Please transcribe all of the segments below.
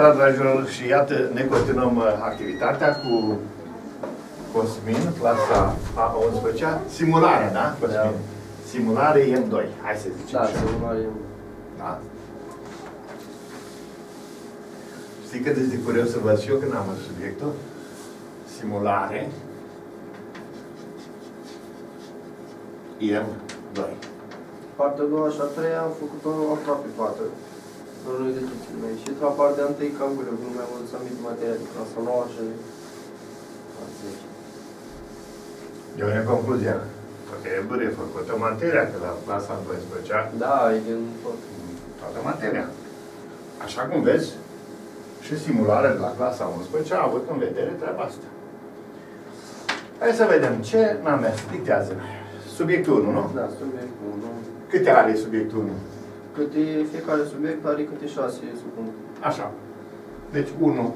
seara, dragilor, și iată, ne continuăm uh, activitatea cu Cosmin, clasa a 11 -a. Simularea, da, Cosmin? Da. Simulare M2, hai să zicem Da, așa. simulare M. Da? Știi cât de curios să văd și eu când am văzut subiectul? Simulare M2. Partea a doua și a treia am făcut-o aproape toată. Nu nu exercițiile mei. Și la partea întâi cam greu, nu mi-am văzut să am materia de clasa 9 și clasa 10. Eu în concluzia, trebuie făcută materia, că la clasa 12 Da, e din tot. toată materia. Așa cum vezi, și simularea de la clasa 11 a avut în vedere treaba asta. Hai să vedem ce n-am mers. Dictează. Subiectul 1, nu? Da, subiectul 1. Câte are subiectul 1? Câte, fiecare subiect are câte 6 subpuncte. Așa. Deci 1.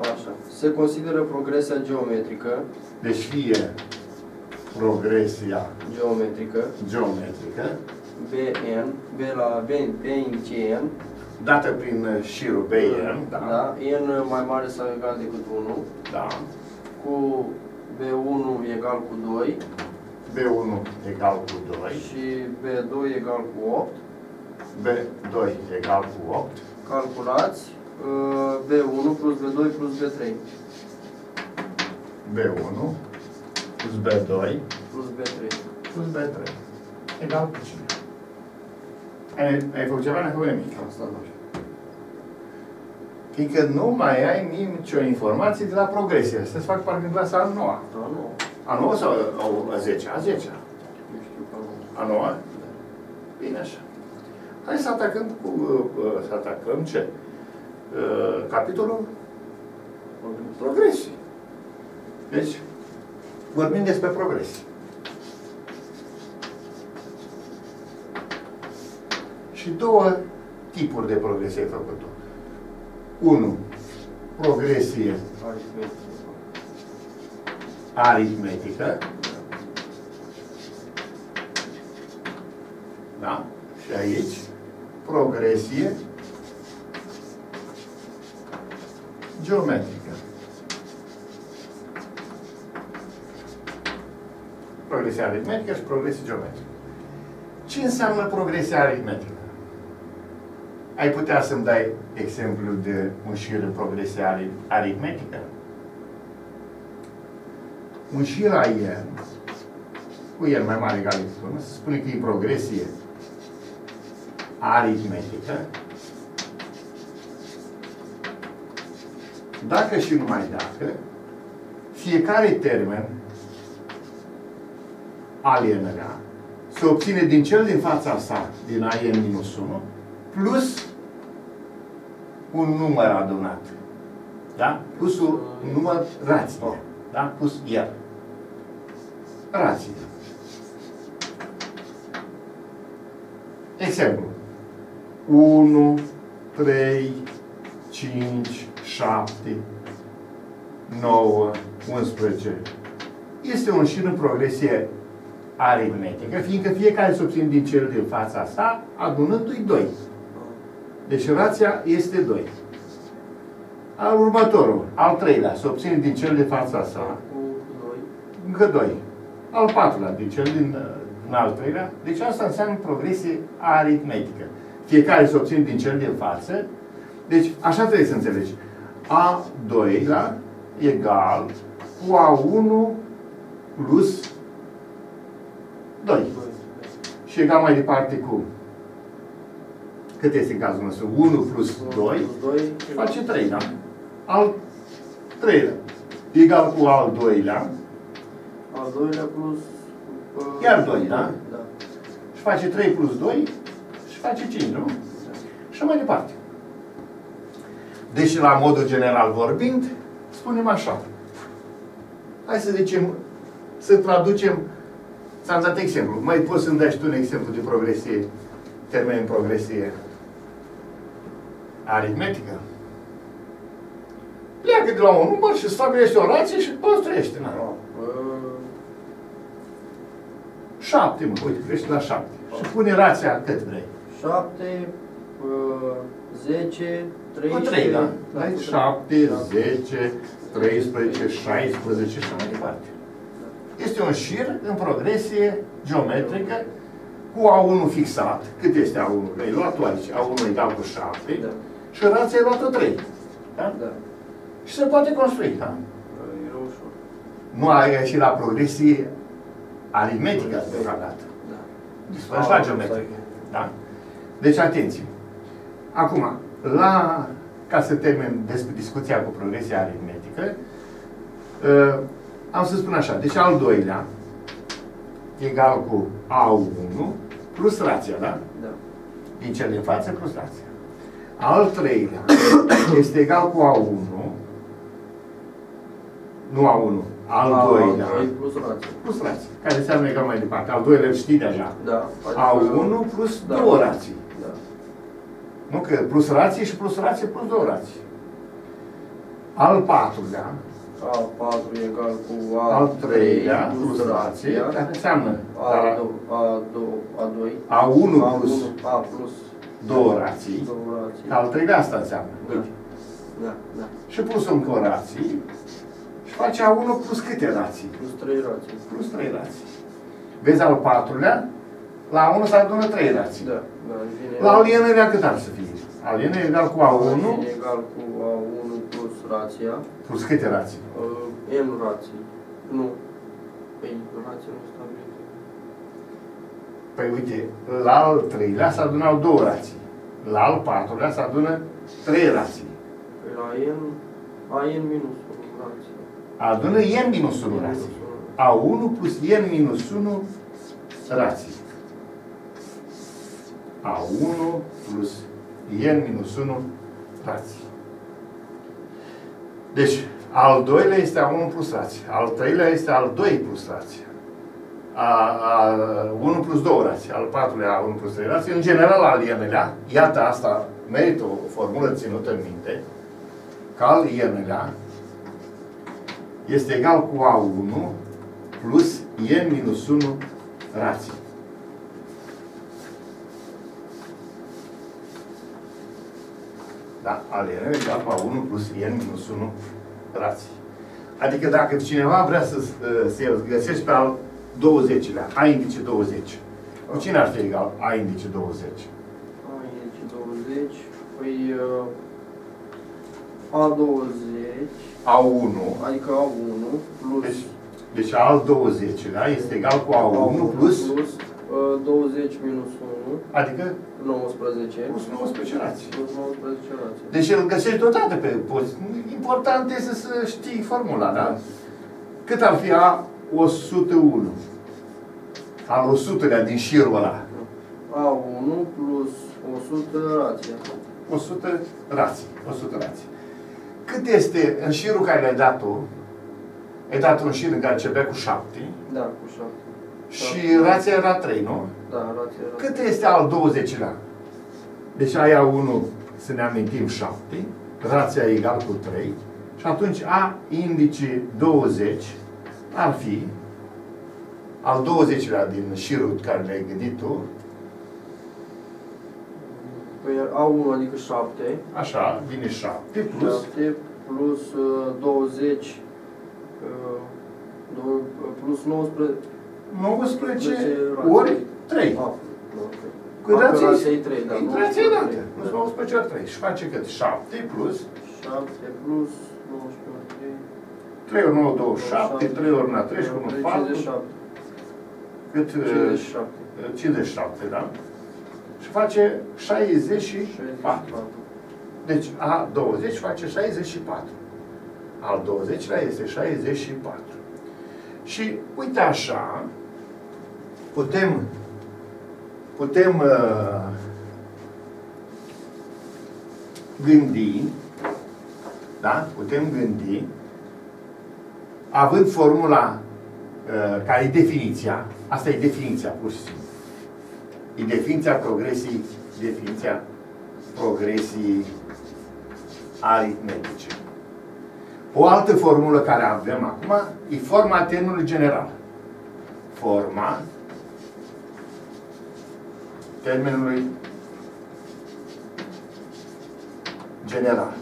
Așa. Se consideră progresia geometrică, Deci fie progresia geometrică, geometrică, BN, B la B, B indice N, dată prin șirul BN, da, da, N mai mare sau egal decât 1, da, cu B1 egal cu 2 B1 egal cu 2, și B2 egal cu 8. B2 egal cu 8, Calculați uh, B1 plus B2 plus B3 B1 plus B2 plus B3. plus B3 egal cu cine? Ai, ai făcut ceva? N-ai făcut nimic. Asta nu știu. Fiindcă nu mai ai nicio informație de la progresie. Să-ți fac parcă în clasa a 9 Da, nu. A 9 sau a 10 A 10 Nu știu că nu. A 9 Bine așa. Hai să atacăm cu, uh, să atacăm ce? Uh, Capitolul progresii. Deci, vorbim despre progresii. Și două tipuri de progresie ai făcut-o. Unu, progresie Aritmetică. aritmetică. Da? Și aici, progresie geometrică. Progresia aritmetică și progresie geometrică. Ce înseamnă progresia aritmetică? Ai putea să-mi dai exemplu de un șir în progresia ari- aritmetică? Un șir aer, cu el mai mare egal decât unu, se spune că e progresie aritmetică, dacă și numai dacă, fiecare termen alienarea se obține din cel din fața sa, din AN minus 1, plus un număr adunat. Da? Plus un număr rație. Da? Plus el. Rație. Exemplu. 1, 3, 5, 7, 9, 11. Este un șir în progresie aritmetică, fiindcă fiecare se obține din cel din fața sa, adunându-i 2. Deci rația este 2. Al următorul, al treilea, se obține din cel de fața sa, Cu 2. încă 2. Al patrulea, din cel din, uh, din al treilea. Deci asta înseamnă progresie aritmetică. Fiecare se obține din cel din față. Deci, așa trebuie să înțelegi. A doilea egal cu A1 plus 2. Și egal mai departe cu cât este în cazul nostru? 1 plus 2 2. face 3, da? Al treilea egal cu al doilea Al doilea plus... uh, Iar doi, da? Da. și face 3 plus 2 și face 5, nu? Și mai departe. Deci, la modul general vorbind, spunem așa. Hai să zicem, să traducem, ți-am dat exemplu. Mai poți să-mi dai și tu un exemplu de progresie, termen în progresie aritmetică? Pleacă de la un număr și stabilește o rație și construiește. Na. Uh, 7, mă, uite, crește la 7. Și pune rația cât vrei. 7, uh, 10, Cu 13... 3, da? cu Deci trei. 7, Da. 10, 13, 16 și așa mai departe. Este un șir în progresie geometrică cu A1 fixat. Cât este A1? Că ai luat tu aici. A1 egal cu 7 Da, și rația ai luat-o 3. Da? da. Și se poate construi. Da? E ușor. Nu ai și la progresie aritmetică deocamdată. Da. Discutați la geometrică. Da? Deci, atenție. Acum, la, ca să termin despre discuția cu progresia aritmetică, uh, am să spun așa. Deci, al doilea egal cu A1 plus rația, da? Da. Din cel din față plus rația. Al treilea este egal cu A1, nu A1, al A, doilea doi plus rație. plus rație, care înseamnă egal mai departe. Al doilea îl știi deja. Da. A1 plus Da. două rații. Da. Nu că plus rație și plus rație plus două rații. Al patrulea, A4 egal cu A3 al treilea plus rație, care înseamnă da, A2, A2, A2, A1 plus A plus două rații. două rații. Al treilea asta înseamnă. Da. Da, da. Și plus încă o rație și face A1 plus câte rații? Plus 3 rații. Plus trei rații. Vezi al patrulea? La A1 se adună trei rații. Da, da, vine... La alienele cât ar să fie? Alienele egal cu A1 Vine egal cu A1 plus rația. plus câte rații? Uh, N rații. Nu. Păi, rația nu stabilită. Păi uite, la al treilea se adunau două rații. La al patrulea se adună trei rații. Păi la N, AN minus 1 rație. Adună n minus 1 rații. A1 plus n minus 1 rații. A1 plus n minus 1 rații. Deci, al doilea este A1 plus rație. Al treilea este al 2 plus rație. A, a, 1 plus 2 rații. Al patrulea A1 plus 3 rații. În general, alienelea, iată asta, merită o formulă ținută în minte, că alienelea este egal cu A1 plus n minus 1 rații. Da? Alienele egal cu A1 plus n minus 1 rații. Adică dacă cineva vrea să se găsești pe al 20-lea, A indice 20, cu cine ar fi egal A indice 20? A indice 20. Păi uh, A20, A1, adică A1 plus deci, deci al 20-lea este egal cu A1 plus, plus uh, 20 minus 1, adică 19. plus 19 rații. Plus 19 rație. Deci îl găsești totodată pe poziție. Important este să știi formula, da? Cât ar fi A 101? Al 100-lea din șirul ăla. A1 plus 100 rație. 100 rații. 100 rații. Cât este în șirul care le-ai dat tu? Ai dat un șir în care începea cu 7 Da, cu 7. Și rația era 3, nu? Da, rație era. Cât este al 20-lea? Deci aia 1, să ne amintim, 7, rația egal cu 3, și atunci A indice 20 ar fi al 20-lea din șirul care le-ai gândit tu, Păi A1 adică 7. așa, vine 7 plus 7 plus uh, 20 uh, dou- plus 19 19 rații. ori 3. A, nu, Cu A, rația rația e 3, da. Intrație 19 dată. ori Plus trei, 19 ori 3. Și face cât? 7 plus da. 7 plus 19 ori 3. 3 ori 9, 27, 3 ori 1, 3 și 1, 4. 57. Cât? uh, 57. 57, da? Și face 64. 64. Deci A20 face 64. Al 20-lea este 64. Și uite așa, putem, putem uh, gândi, da? Putem gândi, având formula uh, care e definiția, asta e definiția pur și simplu. E definiția progresii, definiția progresii aritmetice. O altă formulă care avem acum e forma termenului general. Forma termenului general.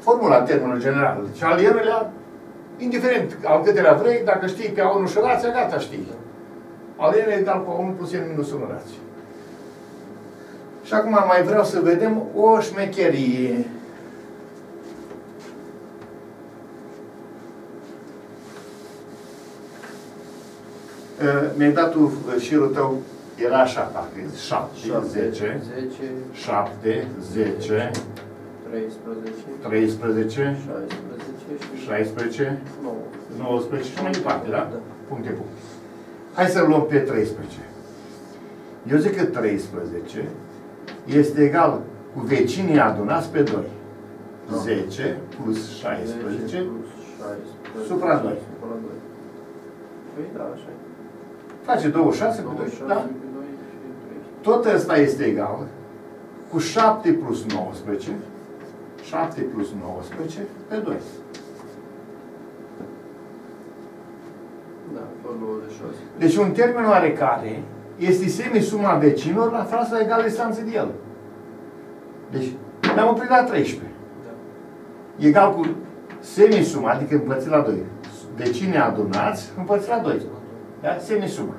Formula termenului general. Și alienurile, indiferent al câtelea vrei, dacă știi pe A1 și rația, gata, știi. Alienurile egal cu A1 plus N minus 1 rație. Și acum mai vreau să vedem o șmecherie. Mi-ai dat tu șirul tău, era așa, parcă, 7, 10, 7, 10, 13, 13 16, 19 și mai departe, da? Puncte, puncte. Hai să luăm pe 13. Eu zic că 13 este egal cu vecinii adunați pe 2. 10 plus 16 supra 2. Păi da, așa Face 26 cu 2. Da? Tot ăsta este egal cu 7 plus 19. 7 plus 19 pe 2. Da, pe 26. Deci un termen oarecare este semisuma vecinilor la frasa egală distanță de el. Deci ne-am oprit la 13. Da. Egal cu semisuma, adică împărțit la 2. Vecinii adunați împărțit la 2. Da? Semisuma.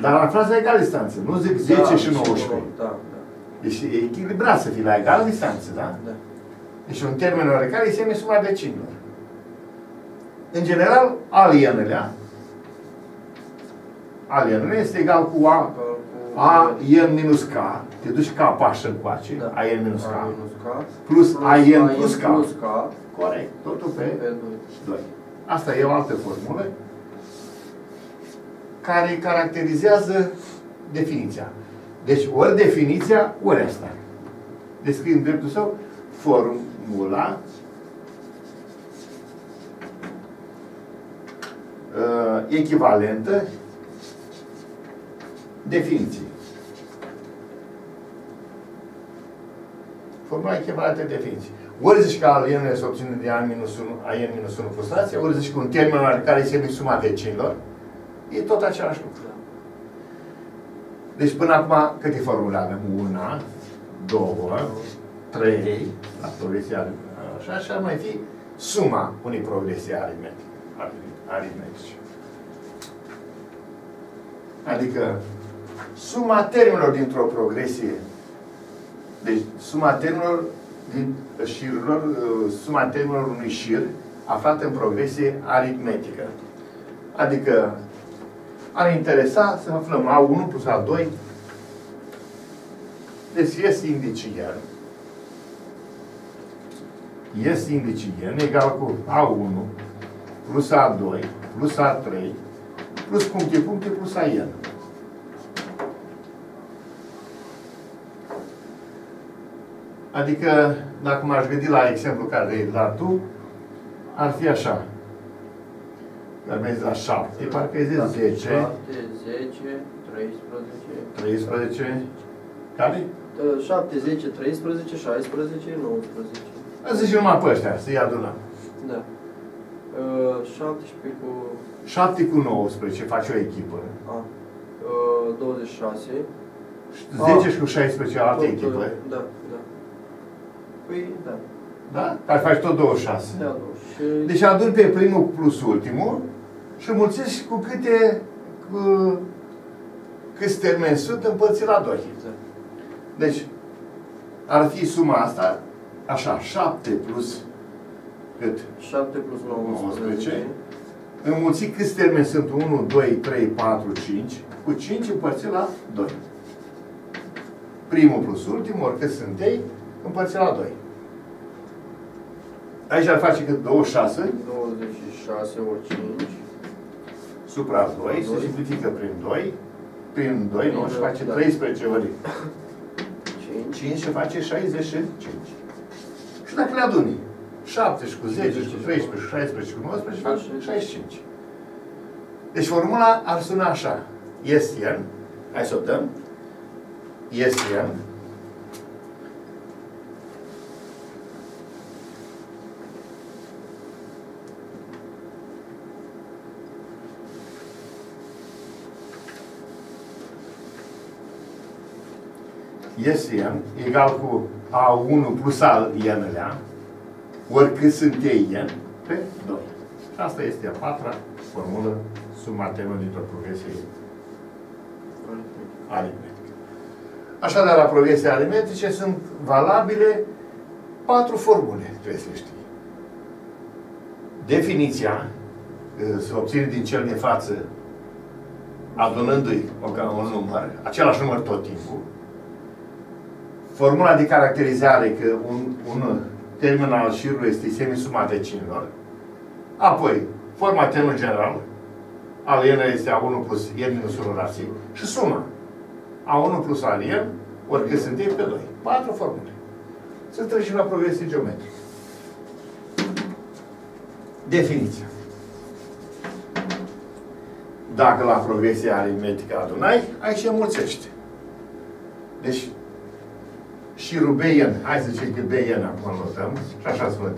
Dar la frasa egală distanță. Nu zic 10 Da, și 19. Da, da. Deci e echilibrat să fie la egală distanță, da? Da. Deci un termen oarecare e semisuma vecinilor. În general, alienele, alienele este egal cu A, Egal cu- A, N minus K, te duci K pașă încoace, Da. A, N minus K, A minus K. plus A, N plus K. plus K. Corect, totul pe Pe 2. 2. Asta e o altă formulă care caracterizează definiția. Deci ori definiția, ori asta. Descrie în dreptul său formula uh, echivalentă definiției. Formula echivalentă definiției. Ori zici că alienele se obține de A minus 1, A n minus 1 frustrație, ori zici că un termen care este suma vecinilor, e tot același lucru. Deci până acum câte formule avem? Una, două, trei, la progresia așa, și ar mai fi suma unei progresii aritmetice. aritmetice. Adică suma termenilor dintr-o progresie, deci suma termenilor din șirurilor, uh, suma termenilor unui șir aflat în progresie aritmetică. Adică ar interesa să aflăm A1 plus A2. Deci este indicier. Este indicier egal cu A1 plus A2 plus A3 plus puncte, puncte plus AN. Adică, dacă m-aș gândi la exemplu care e dat tu, ar fi așa. Ar merge la 7, parcă e 10, 7, 10, 13. 13, care? 7, 10, 13, 16, 19. Să zicem numai pe ăștia, să-i adunăm. Da. Uh, 17 cu 7 cu 19 face o echipă. A. Uh, 26. 10 și cu 16 alte Tot, echipă. Da, da. Păi, da. Da? Care faci tot 26. Da, da. Și Deci adun pe primul plus ultimul și mulțești cu câte cu, câți termeni sunt împărțit la 2. Da. Deci, ar fi suma asta, așa, 7 plus cât? 7 plus 19. 19. Înmulțit câți termeni sunt? 1, 2, 3, 4, 5. Cu 5 împărțit la 2. Primul plus ultimul, oricât sunt ei, împărțit la 2. Aici ar face cât 26 26 ori 5. Supra 2, se Doi. simplifică prin 2. Prin 2, nu, Prin și doi, face da. 13 ori 5. 5 și face 65. Și dacă le aduni, 7 și cu 10 și cu 13 și cu 16 și cu 19 fac 65. Deci formula ar suna așa. Este n, hai să o dăm, este n, este n egal cu A1 plus al n-lea, oricât sunt ei n, pe 2. Și asta este a patra formulă suma termenă dintr-o progresie aritmetică. Așadar, la progresii aritmetice sunt valabile patru formule, trebuie să știi. Definiția se obține din cel de față adunându-i un număr, același număr tot timpul. Formula de caracterizare că un, un termen al șirului este semisuma decinilor. Apoi, forma termenului general, al n este A1 plus n minus 1 rații și suma. A1 plus al n, oricât sunt ei pe 2. Patru formule. Să trecem la progresie geometrică. Definiția. Dacă la progresia aritmetică adunai, ai și înmulțește. Deci, și Bn, hai să zicem că Bn acum notăm, și așa să văd.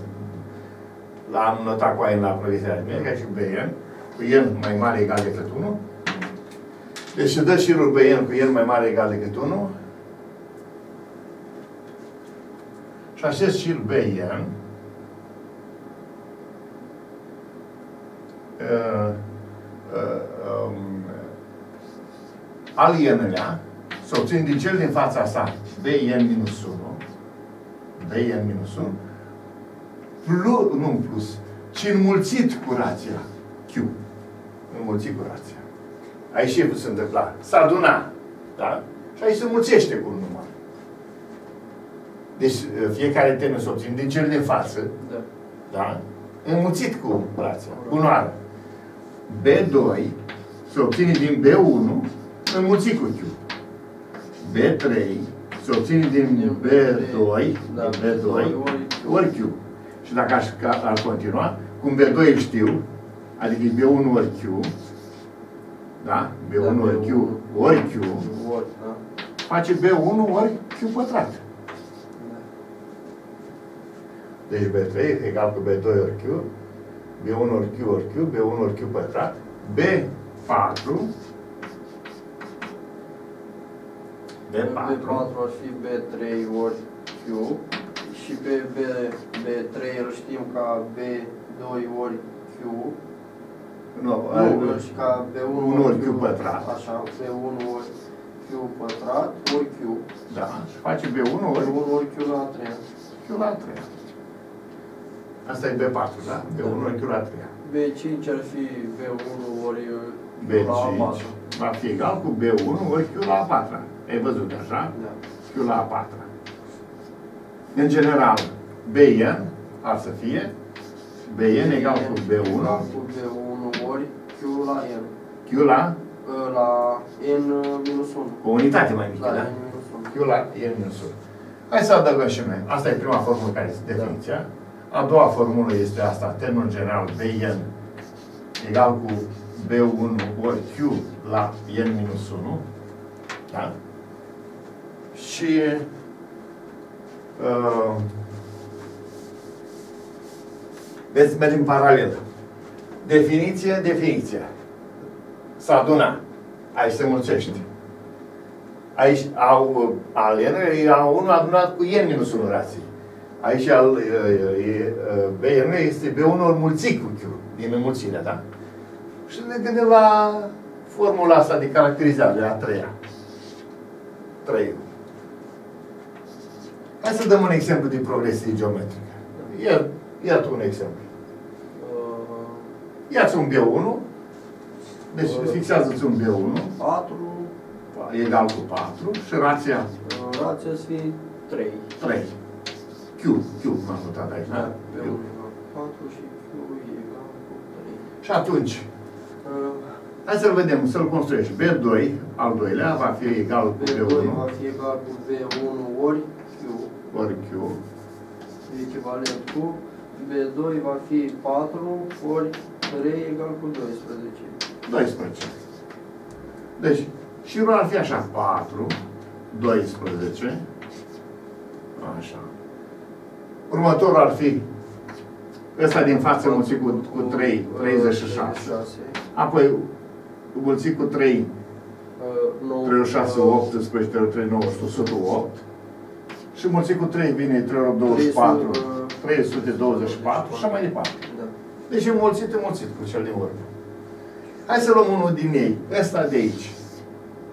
La am notat cu aia la progresia aritmetică, și Bn, cu n mai mare egal decât 1. Deci se dă și Bn cu n mai mare egal decât 1. Și acest șir Bn uh, uh, um, alienelea să obțin din cel din fața sa Bn minus 1 Bn minus 1 plus, nu plus, ci înmulțit cu rația Q. Înmulțit cu rația. Aici ce se întâmpla? S-a aduna. Da? Și aici se mulțește cu un număr. Deci fiecare termen se obține din cel din față. Da. da? Înmulțit cu rația, cu noară. B2 se obține din B1 înmulțit cu Q. B3 se obține din B2, da. din B2 ori Q. Și dacă aș, ar continua, cum B2 îl știu, adică B1 ori Q, da? B1 da, ori Q ori Q, ori, da. face B1 ori Q pătrat. Da. Deci B3 egal cu B2 ori Q, B1 ori Q ori Q, B1 ori Q pătrat, B4 B4. B4 ar fi B3 ori Q și pe B, B3 îl știm ca B2 ori Q. Nu, nu și ca B1 ori Q pătrat. Așa, B1 ori Q pătrat ori Q. Da, și face B1 ori... B1 ori Q la 3. Q la 3. Asta e B4, da? B1 ori Q la 3. B5 ar fi B1 ori Q B5 la 4. va fi egal cu B1 ori Q la 4. Ai văzut așa? Da. Q la 4. În general, Bn ar să fie Bn egal cu B1 egal cu B1 ori Q la N. Q la? La N minus 1. O unitate mai mică, La da? N minus 1. Q la N minus 1. Hai să adăugăm și noi. Asta e prima formulă care este definiția. A doua formulă este asta, termenul general Bn egal cu B1 ori Q la N minus 1. Da? Și uh, veți merge în paralel. Definiție, definiție. S-a aduna. Aici se mulțește. Aici au alienele, au unul adunat cu n minus 1 rații. Aici al, e, e, BN este B1 ori mulțit cu Q, din înmulțirea, da? Și ne gândim la formula asta de caracterizare, a treia. 3. Hai să dăm un exemplu din progresie geometrică. Ia, iată un exemplu. Ia-ți un B1. Deci fixează-ți un B1. 4. Egal cu 4. Și rația? Rația să fie 3. 3. Q. Q m-am notat aici, da? Da, B1 4 și Q egal cu 3. Și atunci, Hai să-l vedem, să-l construiești. B2, al doilea, va fi egal cu B1. B2 va fi egal cu B1 ori Q. Ori Q. Echivalent cu B2 va fi 4 ori 3 egal cu 12. 12. Deci, șirul ar fi așa, 4, 12, așa. Următorul ar fi ăsta din față mulțit cu, cu 3, 36. Apoi mulțit cu 3, 3, 6, 18, 3, 9, 108. Și mulțit cu 3 vine 3 ori 24, 324 și așa mai departe. Da. Deci e mulțit, e mulțit cu cel din urmă. Hai să luăm unul din ei, ăsta de aici.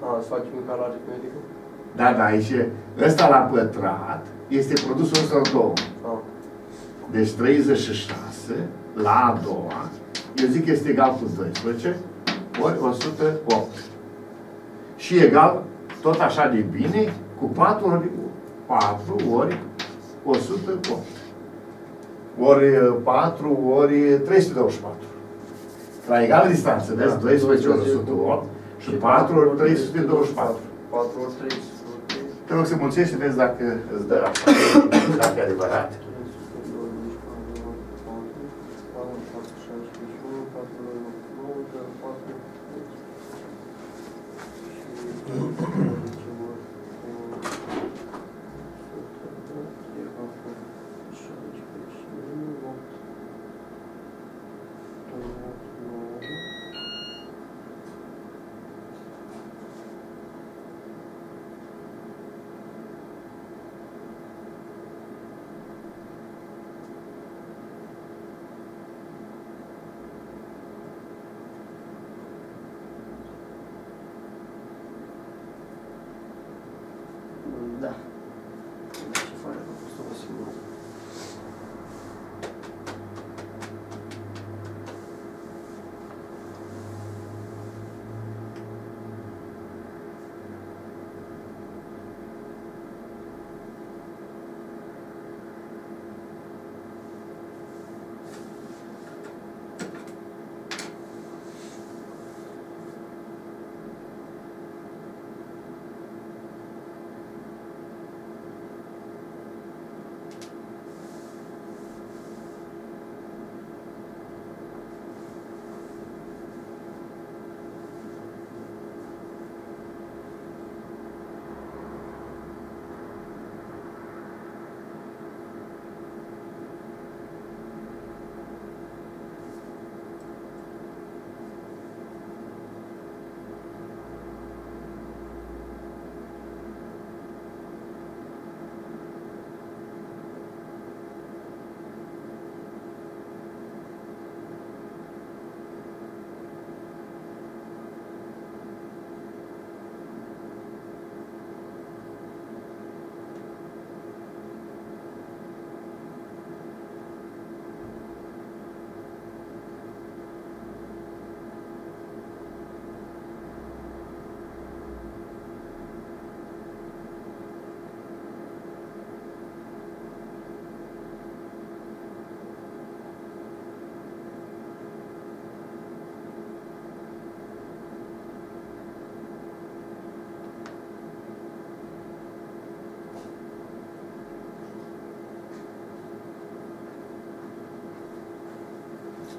A, să facem mica aritmetică? Da, da, aici e. Ăsta la pătrat este produsul ăsta două. A, Deci 36 la a doua, eu zic că este egal cu 12 ori 108. Și egal, tot așa de bine, cu 4 ori 4 ori 108. Ori 4 ori 324. La egală distanță, vezi, 12 ori 108 și 4 ori 324. 4 ori 300. Te rog să mulțești și vezi dacă îți dă așa, dacă e adevărat.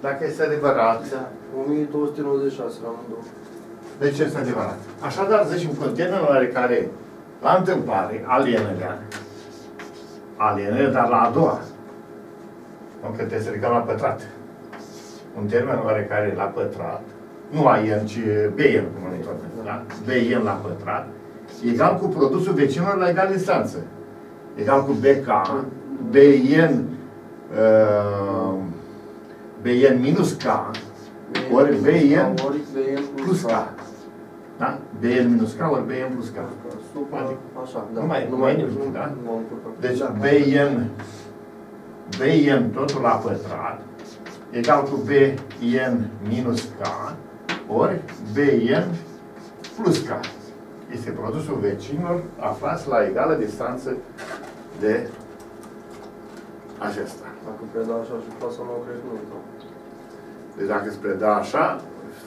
Dacă este adevărat, Da. 1296 la amândouă. deci este adevărat. Așadar, zicem, containerul are care, la întâmplare, alienele, alienele, dar la a doua. Nu că trebuie să ridicăm la pătrat. Un termen oarecare la pătrat, nu AN, ci BN, cum îi tot, da? BN la pătrat, egal cu produsul vecinilor la egală distanță. Egal cu BK, BN, uh, BN minus K, ori BN ori BN plus K. Da? BN minus K ori BN plus K. Supra, așa, da. Nu mai- nu nu mai mai, nimic, nu, da? nu m-am încurcat. Deci Da. BN, BN totul la pătrat, egal cu BN minus K, ori BN plus K. Este produsul vecinilor aflați la egală distanță de acesta. Dacă preda așa și clasa nouă, cred că nu uitam. Deci dacă îți preda așa,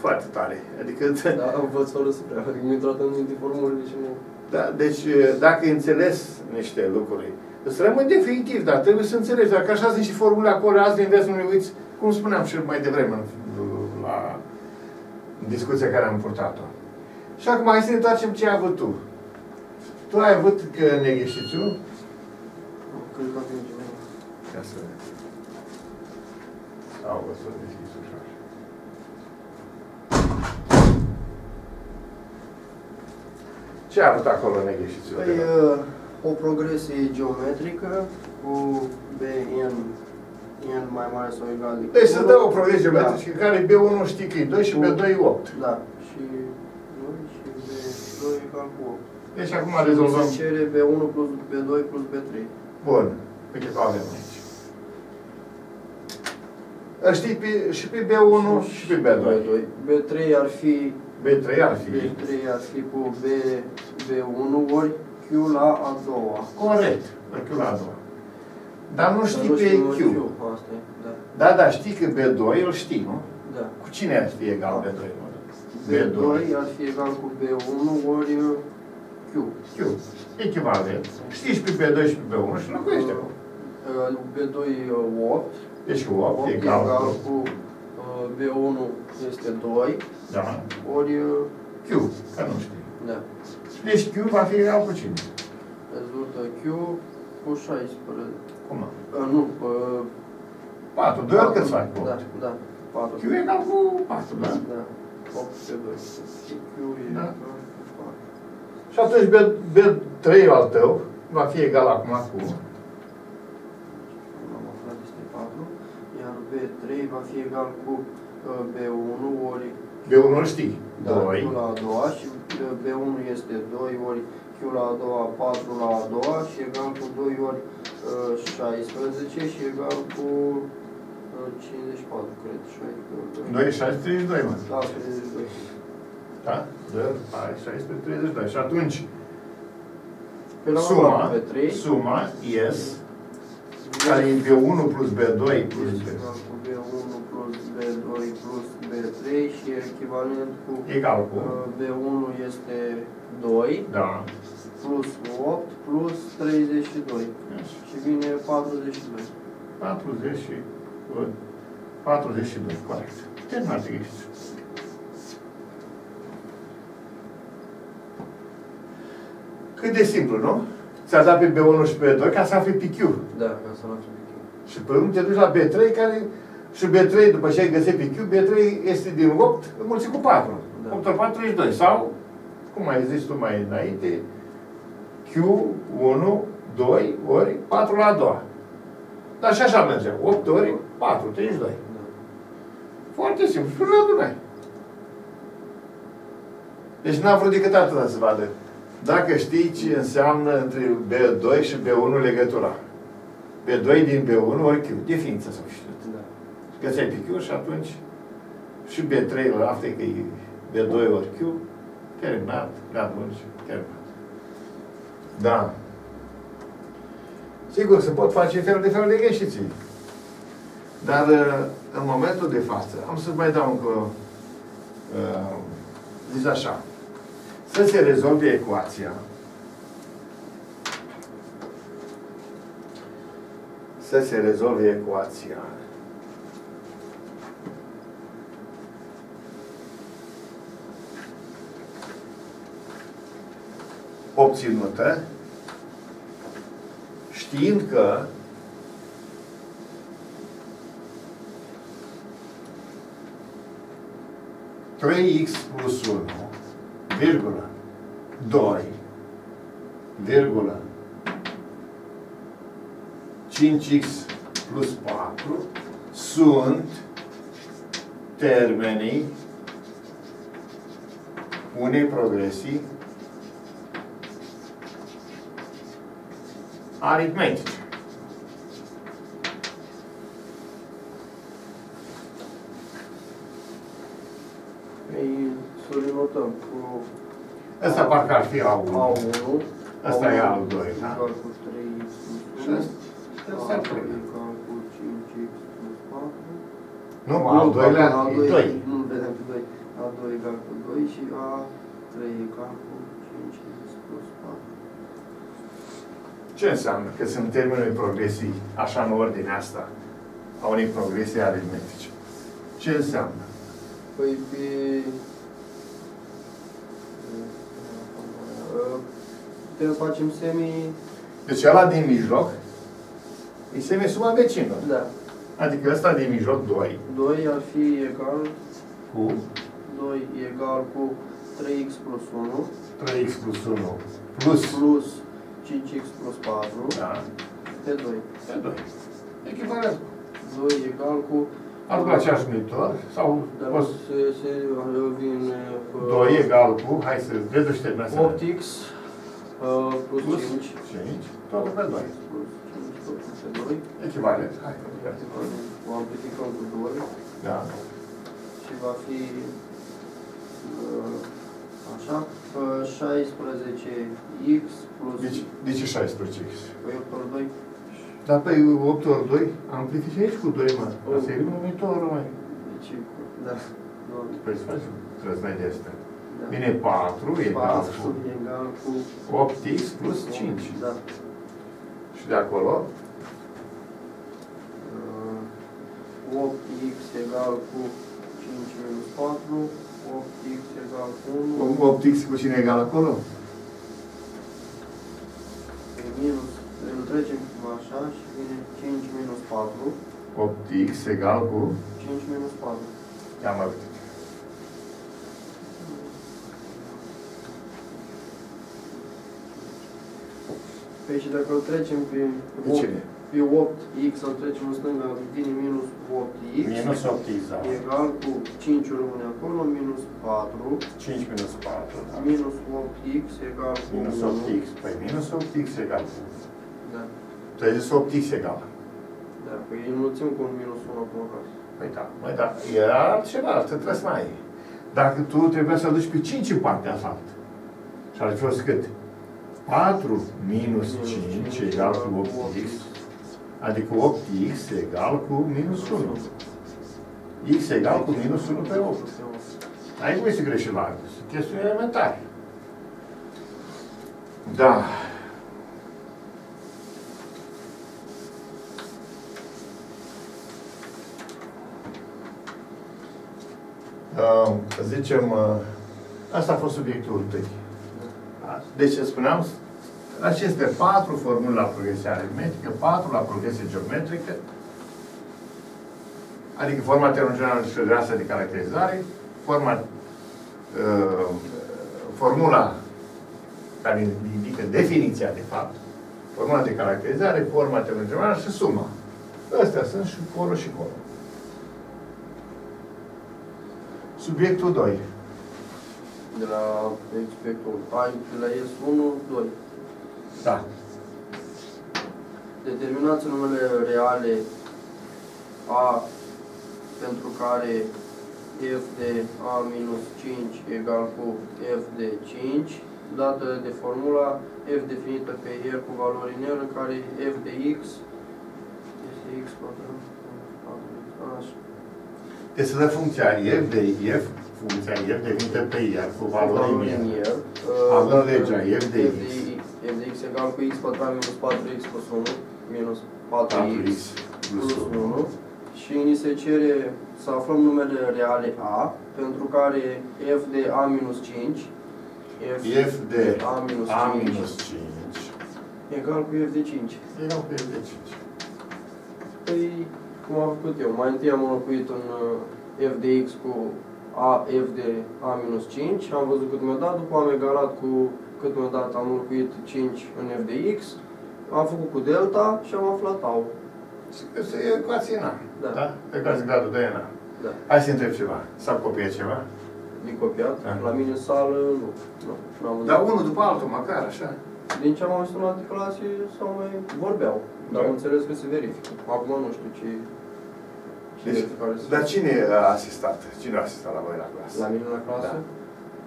foarte tare. Adică, Da, învăț fără să prea. Adică mi-a intrat în minte formulele și nu... da, deci dacă ai înțeles niște lucruri, îți rămân definitiv, dar trebuie să înțelegi. Dacă așa zici și formule acolo, azi din vezi, nu uiți, cum spuneam și mai devreme în- la discuția care am purtat-o. Și acum hai să ne întoarcem ce ai avut tu. Tu ai avut că negheșițiu? Cred că avem ceva. Ia să vedem. Au, o să deschis ușor. Ce ai avut acolo negheșițiu? Păi, uh, o progresie geometrică cu BN n mai mare sau egal decât Deci să 1. dă o progresie Da. geometrică care B1 știi că e 2 și B2 e 8. Da. Și 2 și B2 egal cu 8. Deci acum rezolvăm. Se cere B1 plus B2 plus B3. Bun. Uite că avem aici. Îl știi pe, și pe B1 și pe B2. B3 ar fi B3 ar fi. B3 ar fi cu B, B1 ori Q la a doua. Corect. Pe Q la a doua. Dar nu știi Dar pe știu Q. Asta e, da. Da, da, știi că B2 îl știi, nu? Da. Cu cine ar fi egal B2? mă? B2 ar fi egal cu B1 ori Q. Q. Echivalent. Știi și pe B2 și pe B1 și locuiește acolo. Uh, B2 e 8. Deci cu 8 8 egal egal cu... cu uh, B1 este 2 Da. ori uh, Q. Că nu știi. da. Deci Q va fi egal cu cine? Rezultă Q cu 16. Cum? Uh, nu, uh, 4. 2 ori cât faci? Da, da. 4. Q egal cu 4, da? Da. 8 pe 2. Q e Da. egal cu 4. Și atunci B, B3 al tău va fi egal acum cu... B3 va fi egal cu uh, B1 ori... B1 îl știi. Da, 2. Q la a doua și uh, B1 este 2 ori Q la a doua, 4 la a doua și egal cu 2 ori uh, 16 și egal cu 54, cred. 16, 2, 16, 32, mă. Da, 32. Da? Da, 16, 32. Și atunci, suma, suma, yes, care e B1 plus B2 plus B2. B2 plus B3 și echivalent cu Egal cu... uh, B1 este 2 Da. plus 8 plus 32 și vine 42. 40 și... 42, corect. Terminat exercițiul. Cât de simplu, nu? Ți-a dat pe B1 și pe B2 ca să afli pe Q. Da, ca să nu fie Și pe urmă te duci la B3 care... Și B3, după ce ai găsit pe Q, B3 este din 8 înmulțit cu 4. Da. 8 ori 4, 32. Sau, cum ai zis tu mai înainte, Q1, 2 ori 4 la a doua. Dar și așa mergea. 8 ori 4, 32. Da. Foarte simplu. Și le adunai. Deci n-am vrut decât atât să vadă. Dacă știi ce înseamnă între B2 și B1 legătura. B2 din B1 ori Q. Definiția s-o știut. Da. Găseai pe Q și atunci și B3 la afte că e B2 ori Q. Terminat. Le adunci. Terminat. Da. Sigur, se pot face fel de fel de greșiții. Dar uh, în momentul de față, am să mai dau încă, uh, zis așa, să se rezolve ecuația să se rezolve ecuația obținută știind că trei x plus 1, virgulă, 2, virgulă, 5x plus 4 sunt termenii unei progresii aritmetice. Ei, să le notăm cu Ăsta parcă ar fi A1. A1. Ăsta e al doilea. Egal cu 3 Și plus 1. ăsta- ăsta ar A2 trebui. egal cu 5x plus 4. Nu, al doilea al e doilea, 2. Nu vedem cu 2. A2 egal cu 2 și A3 egal cu 5x plus 4. Ce înseamnă? Că sunt termenii progresii, așa în ordinea asta, a unei progresii aritmetice. Ce înseamnă? Păi pe... Putem să facem semi... Deci ăla din mijloc e semisuma vecinilor. Da. Adică ăsta din mijloc 2 2 ar fi egal... cu 2 egal cu 3x plus 1 3x plus 1 plus plus 5x plus 4 Da. pe 2. Pe 2. Echivalent. 2 egal cu... Altul la aceeași numitor, sau Dar poți se, se vine... uh, 2 egal cu, hai să reduci termina să 8x uh, plus, plus 5 5, totul pe 2. plus 5 totul pe 2. Echivalent. Hai, O amplificăm cu 2 Da. și va fi uh, așa, uh, 16x plus Deci, de ce 16x? păi 8 ori 2, Dar pe 8 ori 2, amplifici aici cu 2, mă. Asta e numitorul, mă. deci, da, nu, Păi să faci trăznai de asta. da. Bine, 4 egal 4 cu egal cu 8x plus 5. Da. Și de acolo, Uh, 8x egal cu 5 minus 4, 8x egal cu 1, 8x cu cine egal acolo? pe minus, îl trecem așa și vine 5 minus 4, 8x egal cu... 5 minus 4. Ia mai uite. Păi și dacă îl trecem pe Pe 8, cine? Pe 8x, îl trecem în stânga, vine minus 8x, Minus 8x, da. egal cu 5 rămâne acolo, minus 4, 5 minus 4, da. minus 8x egal cu Minus 1. 8x. Păi minus 8x egal cu... Da, Tu ai zis 8x egal. da, păi înmulțim cu un minus 1 acum acasă. Păi da, măi da, era altceva, altă trăsnaie. Dacă tu trebuie să aduci pe 5 în partea altă. Și ar fi fost cât? 4 minus 5 egal cu 8x. Adică 8x egal cu minus 1. x egal cu minus 1 pe 8. Aici nu este la Sunt chestiuni elementare. Da. Uh, zicem, uh, asta a fost subiectul întâi. Deci, spuneam, aceste patru formule la progresie aritmetică, patru la progresie geometrică, adică forma termogenerală și grasă de caracterizare, forma, uh, formula care indică definiția, de fapt, formula de caracterizare, forma termogenerală și suma. Astea sunt și colo și colo. Subiectul 2. De la expectul ai de la S1, 2. Da. Determinați numele reale A pentru care f de A minus 5 egal cu f de 5, dată de formula f definită pe R cu valori în R, în care f de x este x pătrat, așa. Deci să dă funcția f de f, funcția f devenită pe r cu valori în în r. R. Avem legea f de x. f de x egal cu x pătrat minus 4x plus 1 minus 4x 4x plus plus 1. 1 și ni se cere să aflăm numele reale A, pentru care f de A minus 5 f de A minus a 5 minus 5 egal cu f de 5. egal cu f de 5. Păi, cum am făcut eu, mai întâi am înlocuit un uh, f de x cu a f de a minus 5, am văzut cât mi-a dat, după am egalat cu cât mi-a dat, am înlocuit 5 în f de x, am făcut cu delta și am aflat tau. Este ecuație în A. Da. Da? Ecuație gradul 2 în A. Da. Hai să întreb ceva. S-a copiat ceva? Din copiat, Da. la mine în sală, nu. Nu, n-am văzut. Dar unul după altul, măcar, așa. Din ce am auzit în alte clase, sau mai vorbeau. Dar Da. am înțeles că se verifică. Acum nu știu ce... ce Deci, care se- dar cine a asistat? Cine a asistat la voi la clasă? La mine la clasă? Da.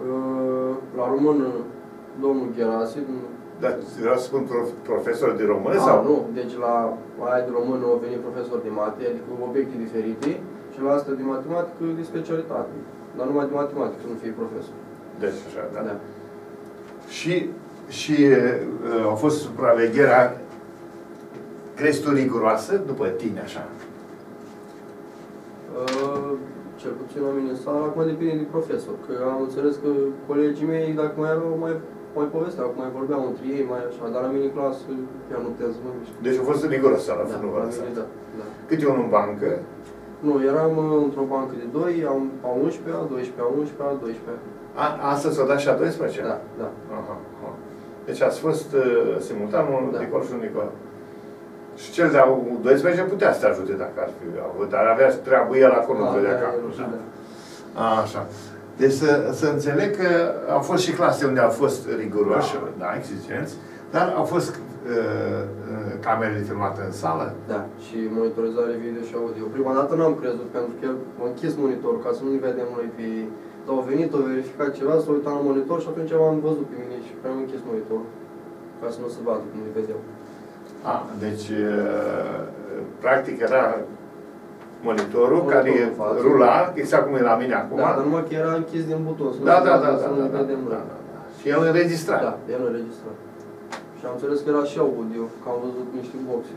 Uh, La român, domnul Gerasim. Dar vreau să spun prof- profesor de română Ah, sau? nu, deci la aia de român au venit profesor de mate, adică obiecte diferite, și la asta de matematică de specialitate. Dar numai de matematică, să nu fie profesor. Deci așa, da. Da. Și, și uh, a fost supravegherea crezi tu riguroasă după tine, așa? Uh, cel puțin la mine în sală, acum depinde de profesor, că am înțeles că colegii mei, dacă mai aveau, mai, mai povesteau, mai vorbeau între ei, mai așa, dar la mine în clasă, chiar nu puteam să mă mișc. Deci a fost riguros la Da, nu vă la lăsați. mine, da, da. Cât e unul în bancă? Nu, eram uh, într-o bancă de 2, am a 11-a, 12-a, 11-a, 12-a. A, astăzi s-o dat și a 12 Da, da. Aha, aha. Deci ați fost uh, simultan un Da. Nicol și un Nicol. Și cel de-a 12 putea să te ajute dacă ar fi avut, dar avea treabă el acolo, nu vedea da, capul. el și Da. da. Așa. Deci să, să înțeleg că au fost și clase unde au fost riguroși, da, Da. exigenți, dar au fost uh, uh, camerele filmate în sală. Da, și monitorizare video și audio. Prima dată n-am crezut, pentru că el a închis monitorul ca să nu-i vedem noi pe ei. Dar au venit, au verificat ceva, s-au uitat la monitor și atunci m-am văzut pe mine și prea am închis monitorul. Ca să nu se vadă cum îi vedeau. A, deci, uh, practic era monitorul Monitorul care în față. rula, exact cum e la mine acum. Da, dar numai că era închis din buton, să nu da, se da, vadă, da, să da, nu-i da, da, vedem da, noi. da, da. Și el înregistrat. Da, el înregistrat. Și am înțeles că era și audio, că am văzut niște boxe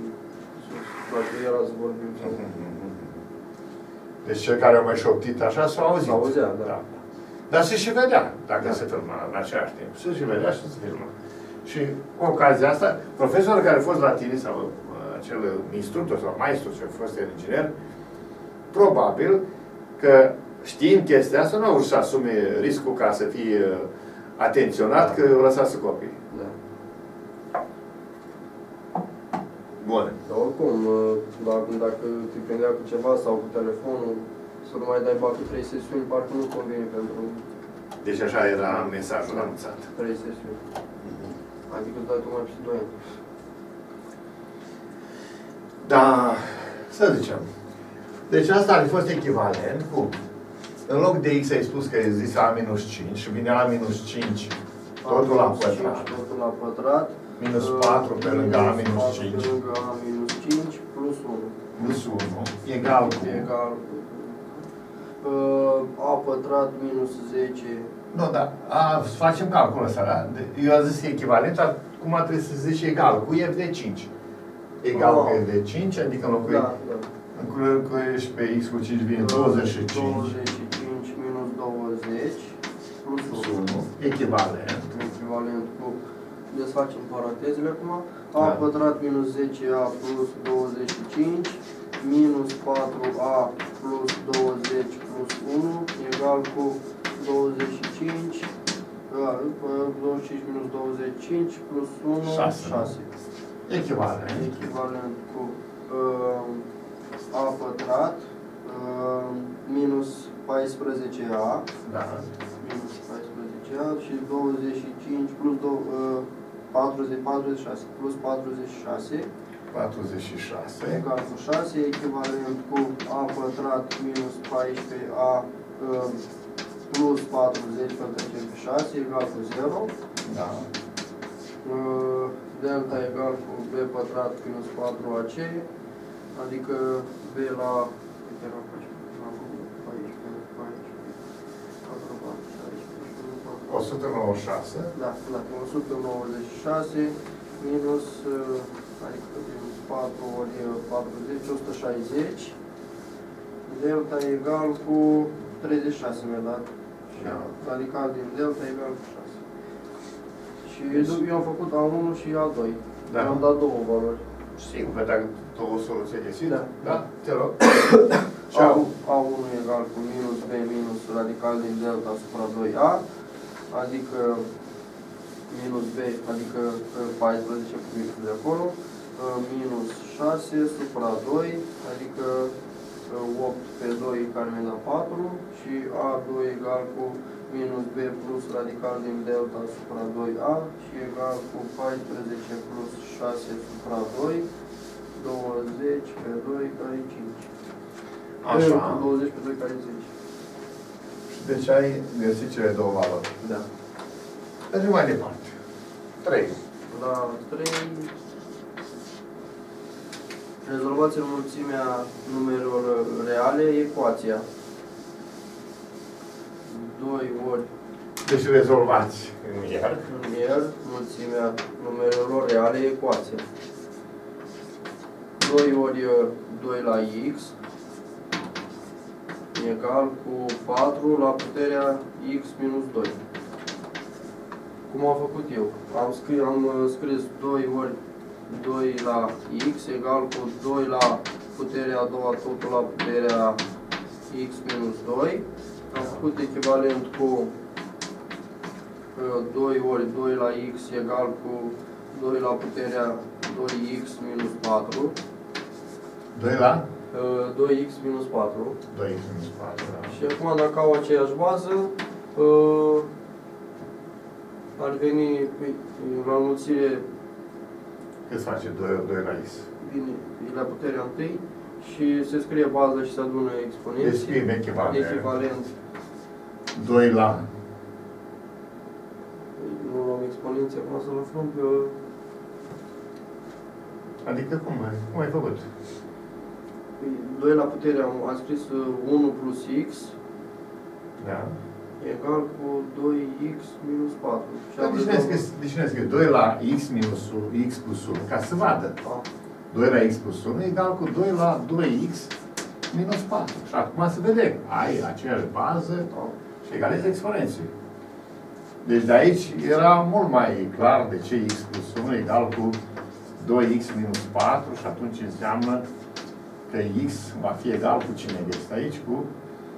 sus, dacă era să vorbim sau... Deci cel care a mai șoptit așa s-a auzit. S-auzea, da. Dar se și vedea, dacă Da. se filma în același timp. Se și vedea și se filma. Și cu ocazia asta, profesorul care a fost la tine, sau uh, acel instructor sau maestru ce a fost el inginer, probabil că știind chestia asta, nu au vrut să asume riscul ca să fie uh, atenționat Da. că o lăsase copii. Da. Bun. Dar oricum, uh, dacă, dacă te prindea cu ceva sau cu telefonul, să nu mai dai bacul trei sesiuni, parcă nu convine pentru Deci așa era mesajul Da. anunțat. trei sesiuni. Adică îți dai tu mai peste 2 ani. Da, să zicem. Deci asta ar fi fost echivalent cu, în loc de x ai spus că e zis a minus 5 și vine a minus 5, totul la minus cinci, pătrat. Totul la pătrat. Minus Uh, 4 pe lângă a minus 4 5 Pe lângă a minus 5 plus 1. plus 1 egal cu... Egal cu uh, a pătrat minus 10. Nu, dar a, să facem calculul ăsta, da? De- Eu am zis echivalent, dar cum trebuie să zici egal cu f de 5. Egal Oh. cu f de 5, adică înlocuiești, Da, da. Înlocuiești pe x cu 5 vine 25 25 minus 20 plus plus 1. 1, echivalent. Echivalent cu... Desfacem parantezele acum. a Da. pătrat minus 10a plus 25 minus 4a plus 20 plus 1 egal cu 25 da, uh, 25 minus 25 plus 1, Șase. 6. Echivalent. Echivalent cu uh, a pătrat uh, minus 14a Da. minus 14a și 25 plus 2, uh, 40, 46 plus 46 46. egal cu 6 echivalent cu a pătrat minus 14a uh, plus 40 pentru pe 6 egal cu 0 Da. Uh, delta egal cu b pătrat minus 4ac, adică b la, cât era pe aici? La 14, 14, 4, 4, 16, 196. da, da, 196 minus, uh, adică minus 4 ori 40, 160, delta egal cu 36 mi-a dat, și Da. radical din delta egal cu 6. Și eu am făcut A1 și A2. Da. Am dat două valori. Sigur, că dacă două soluții găsit, Da. da, te rog. Și A, au, A1 egal cu minus B minus radical din delta supra 2A, adică minus B, adică uh, 14 cu minusul de acolo, uh, minus 6 supra 2, adică uh, 8 pe 2 care mi-a dat 4 și A2 egal cu minus B plus radical din delta supra 2A și egal cu 14 plus 6 supra 2, 20 pe 2 care e 5. așa. 20 pe 2 care e 10. Și deci ai găsit cele două valori. Da. Mergem mai departe. 3. La 3 rezolvați înmulțimea numerelor reale ecuația. 2 ori Deci rezolvați în iar. în el mulțimea numerelor reale ecuația. 2 ori 2 la x egal cu 4 la puterea x minus 2. Cum am făcut eu? Am scris, am uh, scris 2 ori 2 la x egal cu 2 la puterea a doua totul la puterea x minus 2. Am făcut echivalent cu 2 ori 2 la x egal cu 2 la puterea 2x minus 4. 2 la? 2x minus 4. 2x minus 4, da. Și acum dacă au aceeași bază, uh, ar veni păi, la înmulțire Cât face 2 ori 2 la x? bine, e la puterea 1 și se scrie baza și se adună Deci exponenții. scriem echivalent. Echivalent. 2 la... Nu luăm exponenții acum să-l aflăm pe... Adică cum ai, cum ai făcut? 2 la puterea, am scris uh, 1 plus x Da. egal cu 2x minus 4. Și Dar am de ce ne-ai scris, de ce ne-ai scris 2 la x minus x plus 1? Ca să vadă. A, 2 la x plus 1 egal cu 2 la 2x minus 4. Și acum să vedem. Ai aceeași bază a. și egalezi exponenții. Deci de aici era mult mai clar de ce x plus 1 egal cu 2x minus 4 și atunci înseamnă că x va fi egal cu cine este aici? Cu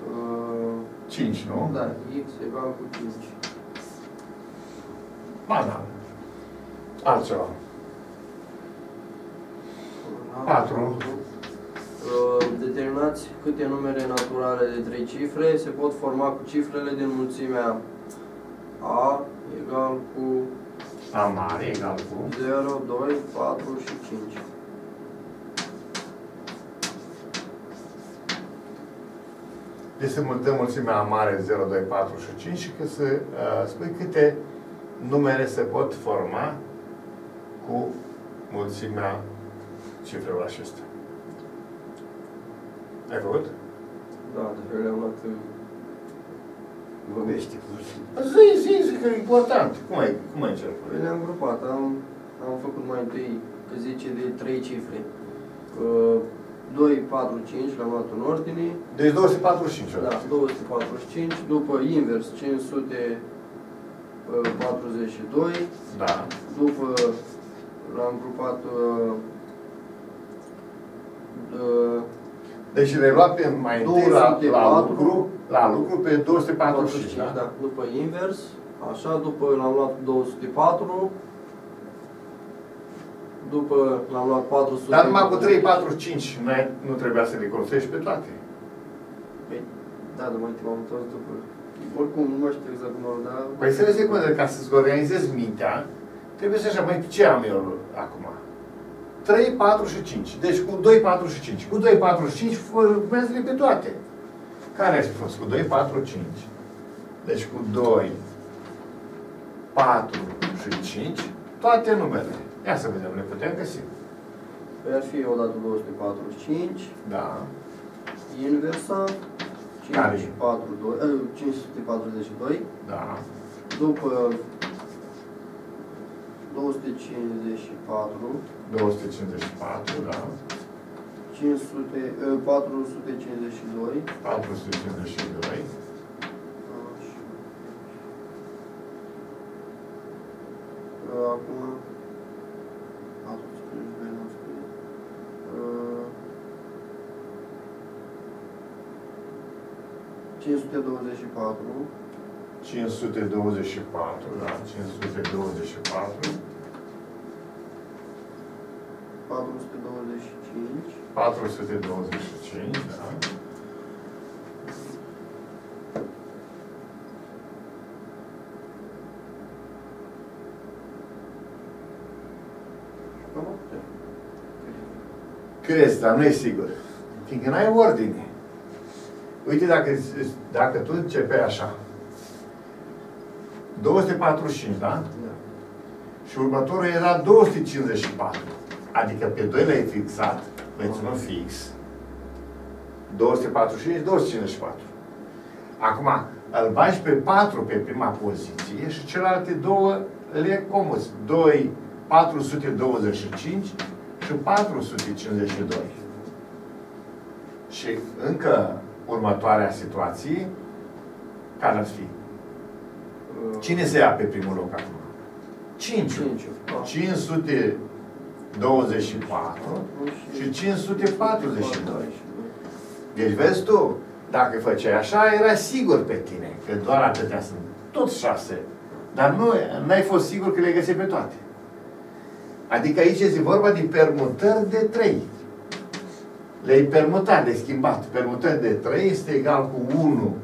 Uh, 5, nu? Da, x egal cu 5. Banal. Altceva. Patru. Uh, Determinați câte numere naturale de trei cifre se pot forma cu cifrele din mulțimea a egal cu A mare egal cu 0, 2, 4 și 5. Deci să dăm mulțimea A mare 0, 2, 4 și 5 și că să uh, spui câte numere se pot forma cu mulțimea cifrelor acestea. Ai făcut? Da, de fel le-am luat uh, Vorbește. Zi, zi, zi, că e important. Cum ai, cum ai încercat? Păi le-am grupat, am, am făcut mai întâi, că zice de trei cifre. Uh, 2, 4, 5, le-am luat în ordine. Deci 245 Da, 245, după invers 542, Da. după l-am grupat uh, uh, Deci le luat pe mai întâi la, la 204. lucru, la lucru pe 245, 45, da? da? După invers, așa, după l-am luat 204, după l-am luat 400. Dar numai cu 3, 4, 5 nu, ai- nu trebuia să le construiești pe toate. Păi, da, dar mai m-am întors după. Oricum, nu mai știu exact cum am, dar... Păi să vezi cum, ca să-ți organizezi mintea, trebuie să așa, mai ce am eu acum? 3, 4 și 5. Deci cu 2, 4 și 5. Cu 2, 4 și 5 formează pe toate. Care ar fi fost? Cu 2, 4, 5. Deci cu 2, 4 și 5, toate numerele. Ia să vedem, le putem găsi. Păi ar fi odată 245, Da. inversa, Care? 542, eh, 542, Da. după 254, 254, da. 500, eh, 452, 452. așa. Eh, Acum, 452, n-am scris. Eh, 524, 524, da, 524, 425, 425, da, cam atât. crezi, dar nu e sigur. Fiindcă n-ai ordine. Uite, dacă, dacă tu începeai așa, 245, da? Da. Și următorul era 254. Adică pe 2 l-ai fixat, l-ai ținut fix. 245, 254. Acum, îl bagi pe 4 pe prima poziție și celelalte două le comuți. 2, 425 și 452. Și încă următoarea situație, care ar fi? Cine se ia pe primul loc acum? 5. 5. 524 și 542. Deci vezi tu, dacă făceai așa, era sigur pe tine, că doar atâtea sunt. Tot șase Dar nu ai fost sigur că le găsești pe toate. Adică aici este vorba de permutări de 3. Le-ai permutat, de schimbat. Permutări de 3 este egal cu 1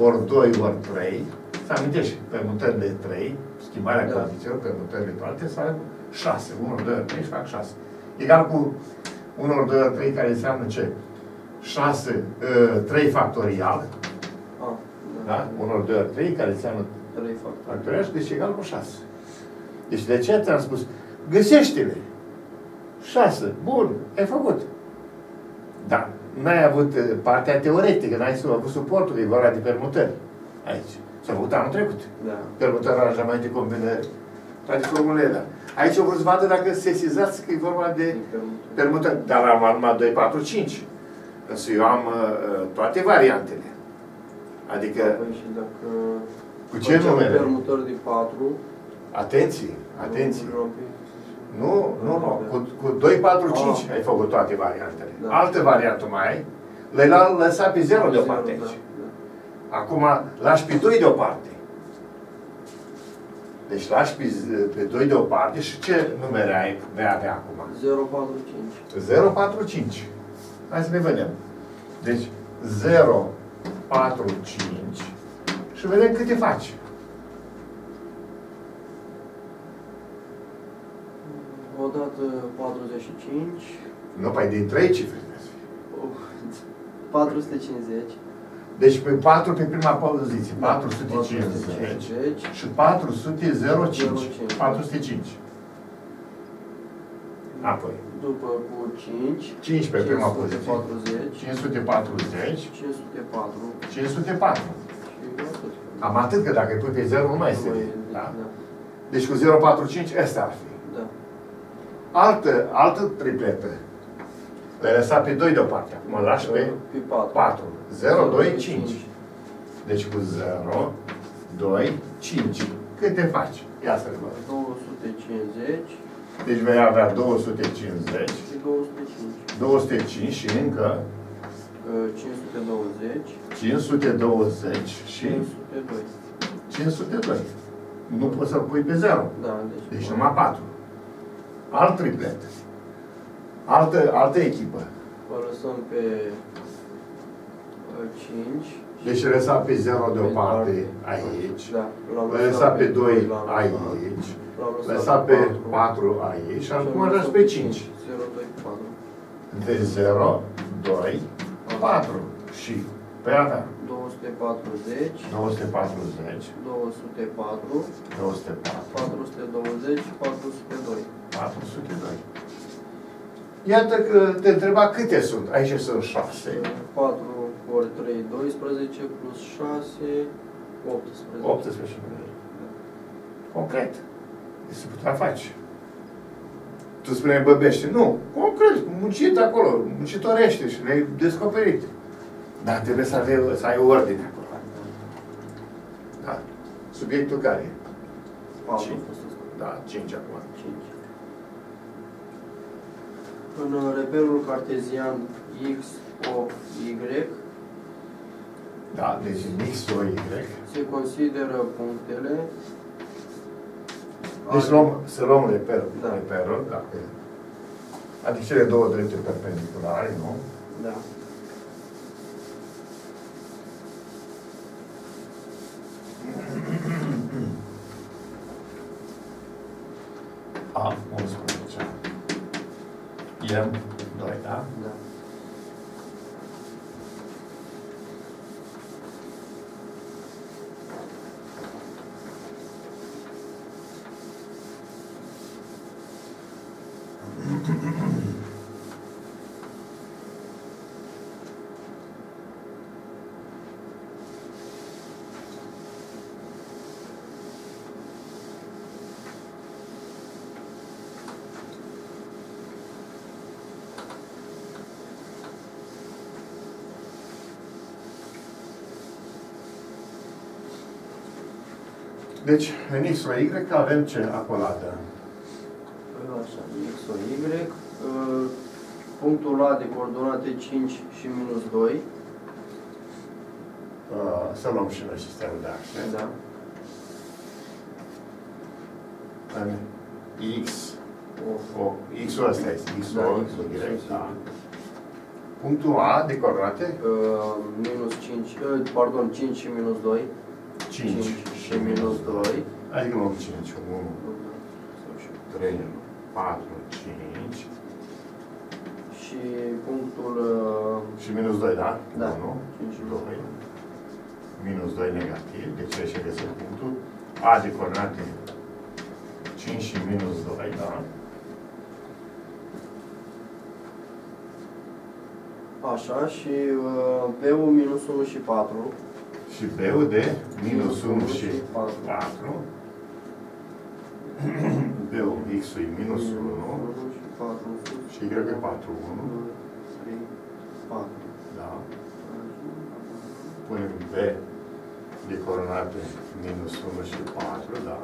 ori 2 ori 3. Să amintești, permutări de 3, schimbarea da. condițiilor, permutările toate, să ai 6. 1 ori 2 ori 3 și fac 6. Egal cu 1 ori 2 ori 3, care înseamnă ce? 6, 3 factorial. Ah, da? da? 1 ori 2 ori 3, care înseamnă 3 factorial, deci egal cu 6. Deci de ce ți-am spus? Găsește-le. 6. Bun, ai făcut. Da. N-ai avut uh, partea teoretică, n-ai avut suportul, e vorba de permutări aici. S-a făcut anul trecut. Da. Permutări, aranjamente, combinări, toate formulele. Aici o vrut să vadă dacă sesizați că e vorba de permutări. Dar am numai 2, 4, 5. Însă eu am uh, uh, toate variantele. Adică... Păi și dacă... Cu ce numere? permutări de 4... Atenție, atenție. Nu, nu, nu. Cu, cu 2, 4, 5 oh. ai făcut toate variantele. Da. Altă variantă mai ai, le lăsa pe 0 deoparte aici. Da, da. Acum lași pe 2 deoparte. Deci lași pe, pe 2 deoparte și ce numere ai, vei avea acum? 0, 4, 5. 0, 4, 5. Hai să ne vedem. Deci 0, 4, 5 și vedem câte faci. Odată 45. Nu, păi din 3 cifre. 450. Deci pe 4 pe prima poziție. 450, 450 și 405. 405. Apoi. După cu 5. 5 pe prima poziție. 540. 540. 504. 504. Cam atât, că dacă îi pui pe 0 nu mai este. Da? da? Deci cu 045 ăsta ar fi. Da. Altă, altă tripletă. Le-ai lăsat pe 2 deoparte. Acum îl lași pe 4. 4. 0, 2, 5. Deci cu 0, 2, 5. Cât te faci? Ia să văd. 250. Deci vei avea 250. Și 205. 205 și încă 520. 520 și 502. 502. Nu poți să-l pui pe 0. Da, deci, deci numai 4. Alt triplet. Altă, altă echipă. O lăsăm pe 5. Deci lăsa pe 0 deoparte aici. Da. Lăsa pe 2 aici. Lăsa pe 4 aici. Și acum lăsa pe 5. 0, 2, 4. De 0, 2, 4. Și pe avea. 240. 240. 204. 204. 420. 402. 402. Iată că te întreba câte sunt. Aici sunt 6. 4 ori 3, 12, plus 6, 18. 18. Concret. Se putea face. Tu spuneai băbește. Nu. Concret. Muncit acolo. Muncitorește și le-ai descoperit. Dar trebuie să, avei, să ai ordine acolo. Da. Subiectul care e? 4. Da, 5 acum. 5. În reperul cartezian X, O, Y, da, deci X, O, Y. Se consideră punctele. Deci luăm, să luăm reper, da. reperul, dacă Adică cele două drepte perpendiculare, nu? Da. A, 11. M, 2, da? Da. Deci, în X la Y avem ce acoladă? Așa, X o Y. Uh, punctul A de coordonate 5 și minus 2. Uh, să luăm și noi sistemul de axe. Da. în X, O. o, X-ul ăsta este, X-ul, Da, Y, X-ul, da. Punctul A de coordonate Uh, minus 5, uh, pardon, 5 și minus 2. 5 și minus 2. Adică luăm 5, 1, 3, 4, 5 Și punctul uh, și minus 2, da? Da. 1, 5 și 2, minus 2 negativ, deci aici găsim punctul A de coordonate 5 și minus 2, da? Așa, și uh, B-ul minus 1 și 4. Și B-ul de minus 1 și 4. 4. B-ul X-ul e minus 1 și 4 sus. și Y e 4, 1. 2, 3, 4. Da. Punem B de coordonate minus 1 și 4, da.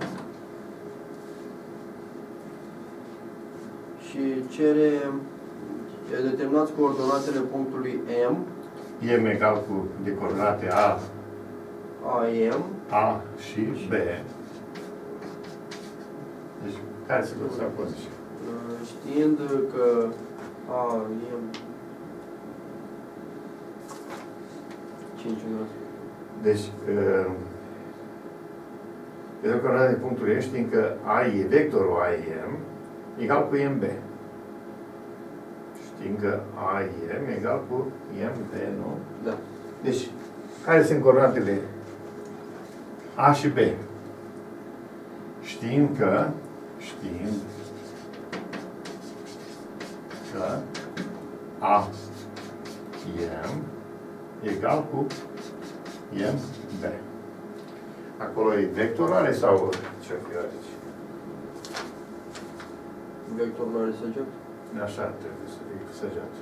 Și cere, e, determinați coordonatele punctului M, M egal cu de coordonate A, AM, A și B. Deci, care se găsea poziție? uh, știind că AM 5 Deci, uh, pe de coordonate punctul E știm că A e vectorul AM egal cu MB. Știm că AM egal cu MB, nu? Da. Deci, care sunt coordonatele A și B? Știm că, știm că A M egal cu M B. Acolo e vectorare sau ce fi aici? Vectorul are săget? Așa trebuie să fie cu săgeat.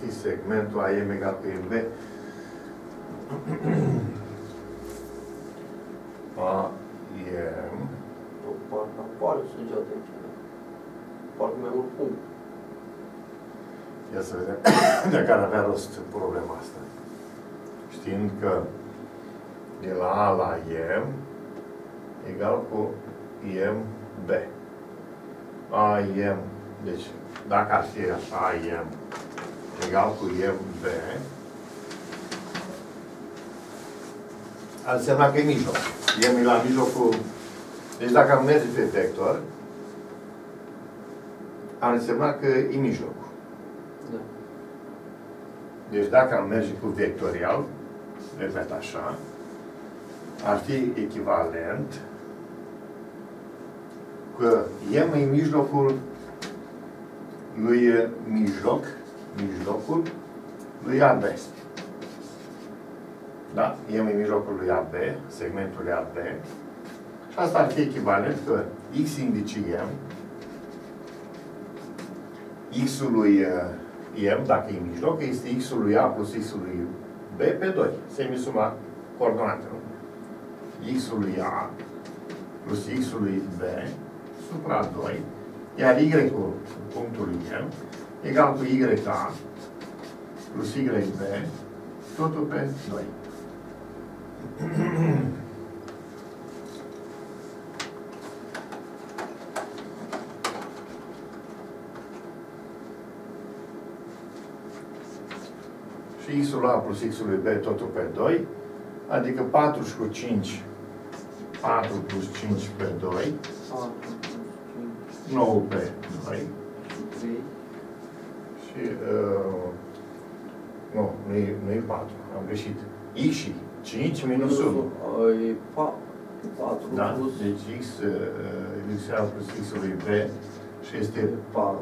Fi segmentul AM egal cu MB. AM Parcă apare săget aici. Parcă mai mult punct. Ia să vedem dacă ar avea rost problema asta. Știind că de la A la M egal cu IMB. AM, deci dacă ar fi așa AM egal cu IMB, ar însemna că e mijloc. M e la mijlocul... Deci dacă am merge pe vector, ar însemna că e mijlocul. Da. Deci dacă am merge cu vectorial, repet așa, ar fi echivalent că M e mijlocul lui mijloc, mijlocul lui AB. Da? M e mijlocul lui AB, segmentul lui AB. Și asta ar fi echivalent că X indice M, X-ul lui uh, M, dacă e mijloc, este X-ul lui A plus X-ul lui B pe 2. Semisuma coordonatelor. X-ul lui A plus X-ul lui B supra 2, iar Y-ul punctului M egal cu YA plus YB totul pe 2. și x-ul A plus x-ul B totul pe 2, adică 4 și cu 5, 4 plus 5 pe 2, 4, 5, 9 pe 2 3, și, uh, nu, nu e, nu e 4, am greșit. x și 5 minus 1. E 4 Da? plus Deci x, uh, x A plus x-ul B și este 4,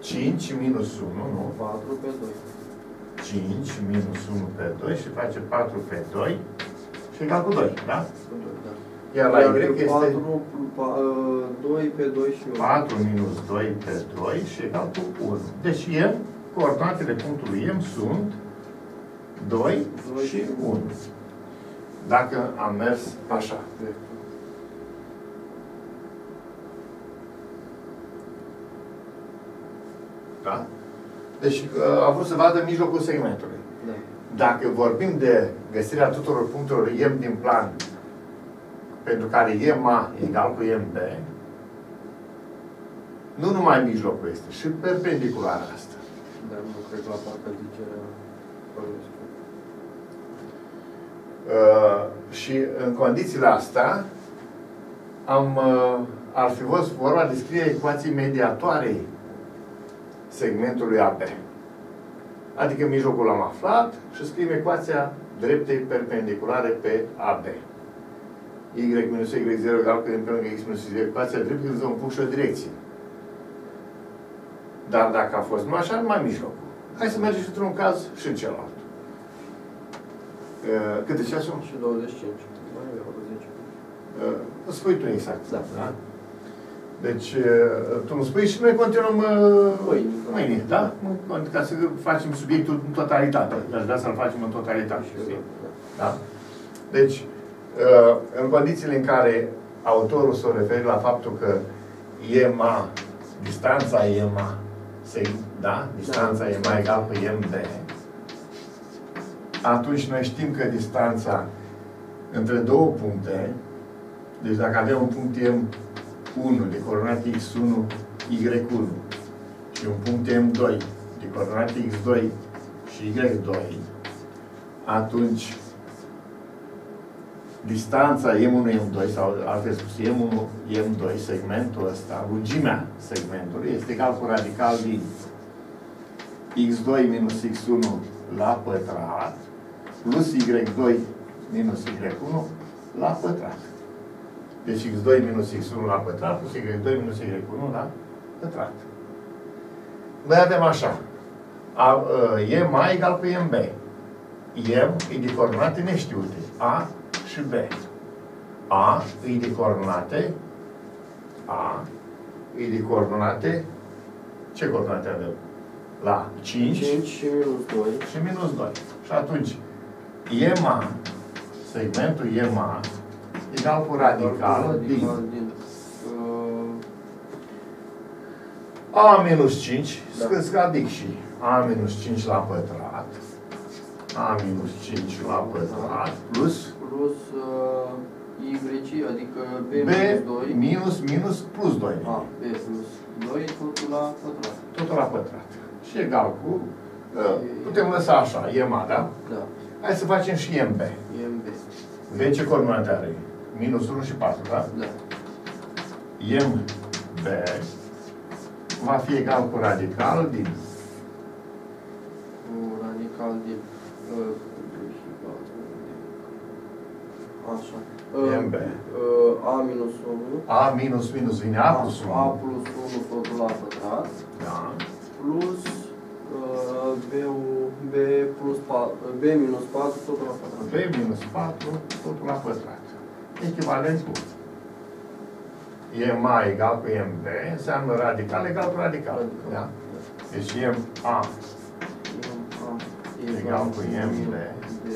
5 minus 1, nu? 4 pe 2. 5 minus 1 pe 2 și face 4 pe 2 și egal cu 2, da? Pe 2, da. Iar la Y este 4, 2 pe 2 și 1. 4 minus 2 pe 2 și egal cu 1. Deci M, coordonatele punctului M sunt 2 Doi și și 1. Dacă am mers așa. Da? Deci uh, a vrut să vadă mijlocul segmentului. Da. dacă vorbim de găsirea tuturor punctelor M din plan, pentru care MA egal cu MB, nu numai mijlocul este, și perpendiculara asta. Dar nu cred că la partea zicerea bănuiesc. Uh, și în condițiile astea, am, uh, ar fi fost vorba de scrie ecuații mediatoarei segmentului AB. Adică mijlocul l-am aflat și scriem ecuația dreptei perpendiculare pe AB. Y minus Y0 egal cu M pe lângă X minus Y. Ecuația dreptei îți dă un punct și o direcție. Dar dacă a fost numai așa, numai mijlocul. Hai să mergem și într-un caz și în celălalt. Uh, Cât de ceasul? Și 25. Mai e 10. Uh, Îți spui tu exact. Da. da? Deci, uh, tu îmi spui și noi continuăm uh, Mâine. mâine, da? Mâine, Ca să facem subiectul în totalitate. Aș vrea să-l facem în totalitate. știi? Da? Deci, uh, în condițiile în care autorul s-a referit la faptul că EMA, distanța EMA, se, da? Distanța Da. EMA egal cu MB, atunci noi știm că distanța între două puncte, deci dacă avem un punct M1 de coordonate X1, Y1 și un punct M2 de coordonate X2 și Y2, atunci distanța M1, M2 sau altfel spus M1, M2, segmentul ăsta, lungimea segmentului este egal cu radical din X2 minus X1 la pătrat plus Y2 minus Y1 la pătrat. Deci X2 minus X1 la pătrat plus Y2 minus Y1 la pătrat. Noi avem așa. A, a, e mai egal cu MB. M e de coordonate neștiute. A și B. A e de coordonate A e de coordonate ce coordonate avem? La 5, 5 și minus 2. și minus 2. Și atunci, EMA, segmentul EMA, egal cu radical din Radical din uh, A minus 5, Da. da. adic și A minus 5 la pătrat, A minus 5 la pătrat, plus plus uh, Y, adică B, B minus 2. minus minus plus 2. A, B plus 2, totul la pătrat. Totul la pătrat. Și egal cu, uh, putem lăsa așa, EMA, da? Da, Hai să facem și MB. MB. V ce coordonate are? Minus 1 și 4, da? Da. MB va fi egal cu radical din Cu radical din uh, 24. Așa. Uh, MB. Uh, A minus 1. A minus minus vine A plus 1. A plus 1 totul la pătrat. Da. Plus uh, B, B plus 4, B minus 4 totul la pătrat. B minus 4, totul la pătrat. Echivalent cu E mai egal cu MB, înseamnă radical egal cu radical. Radical. Da? Deci MA Egal cu MB. B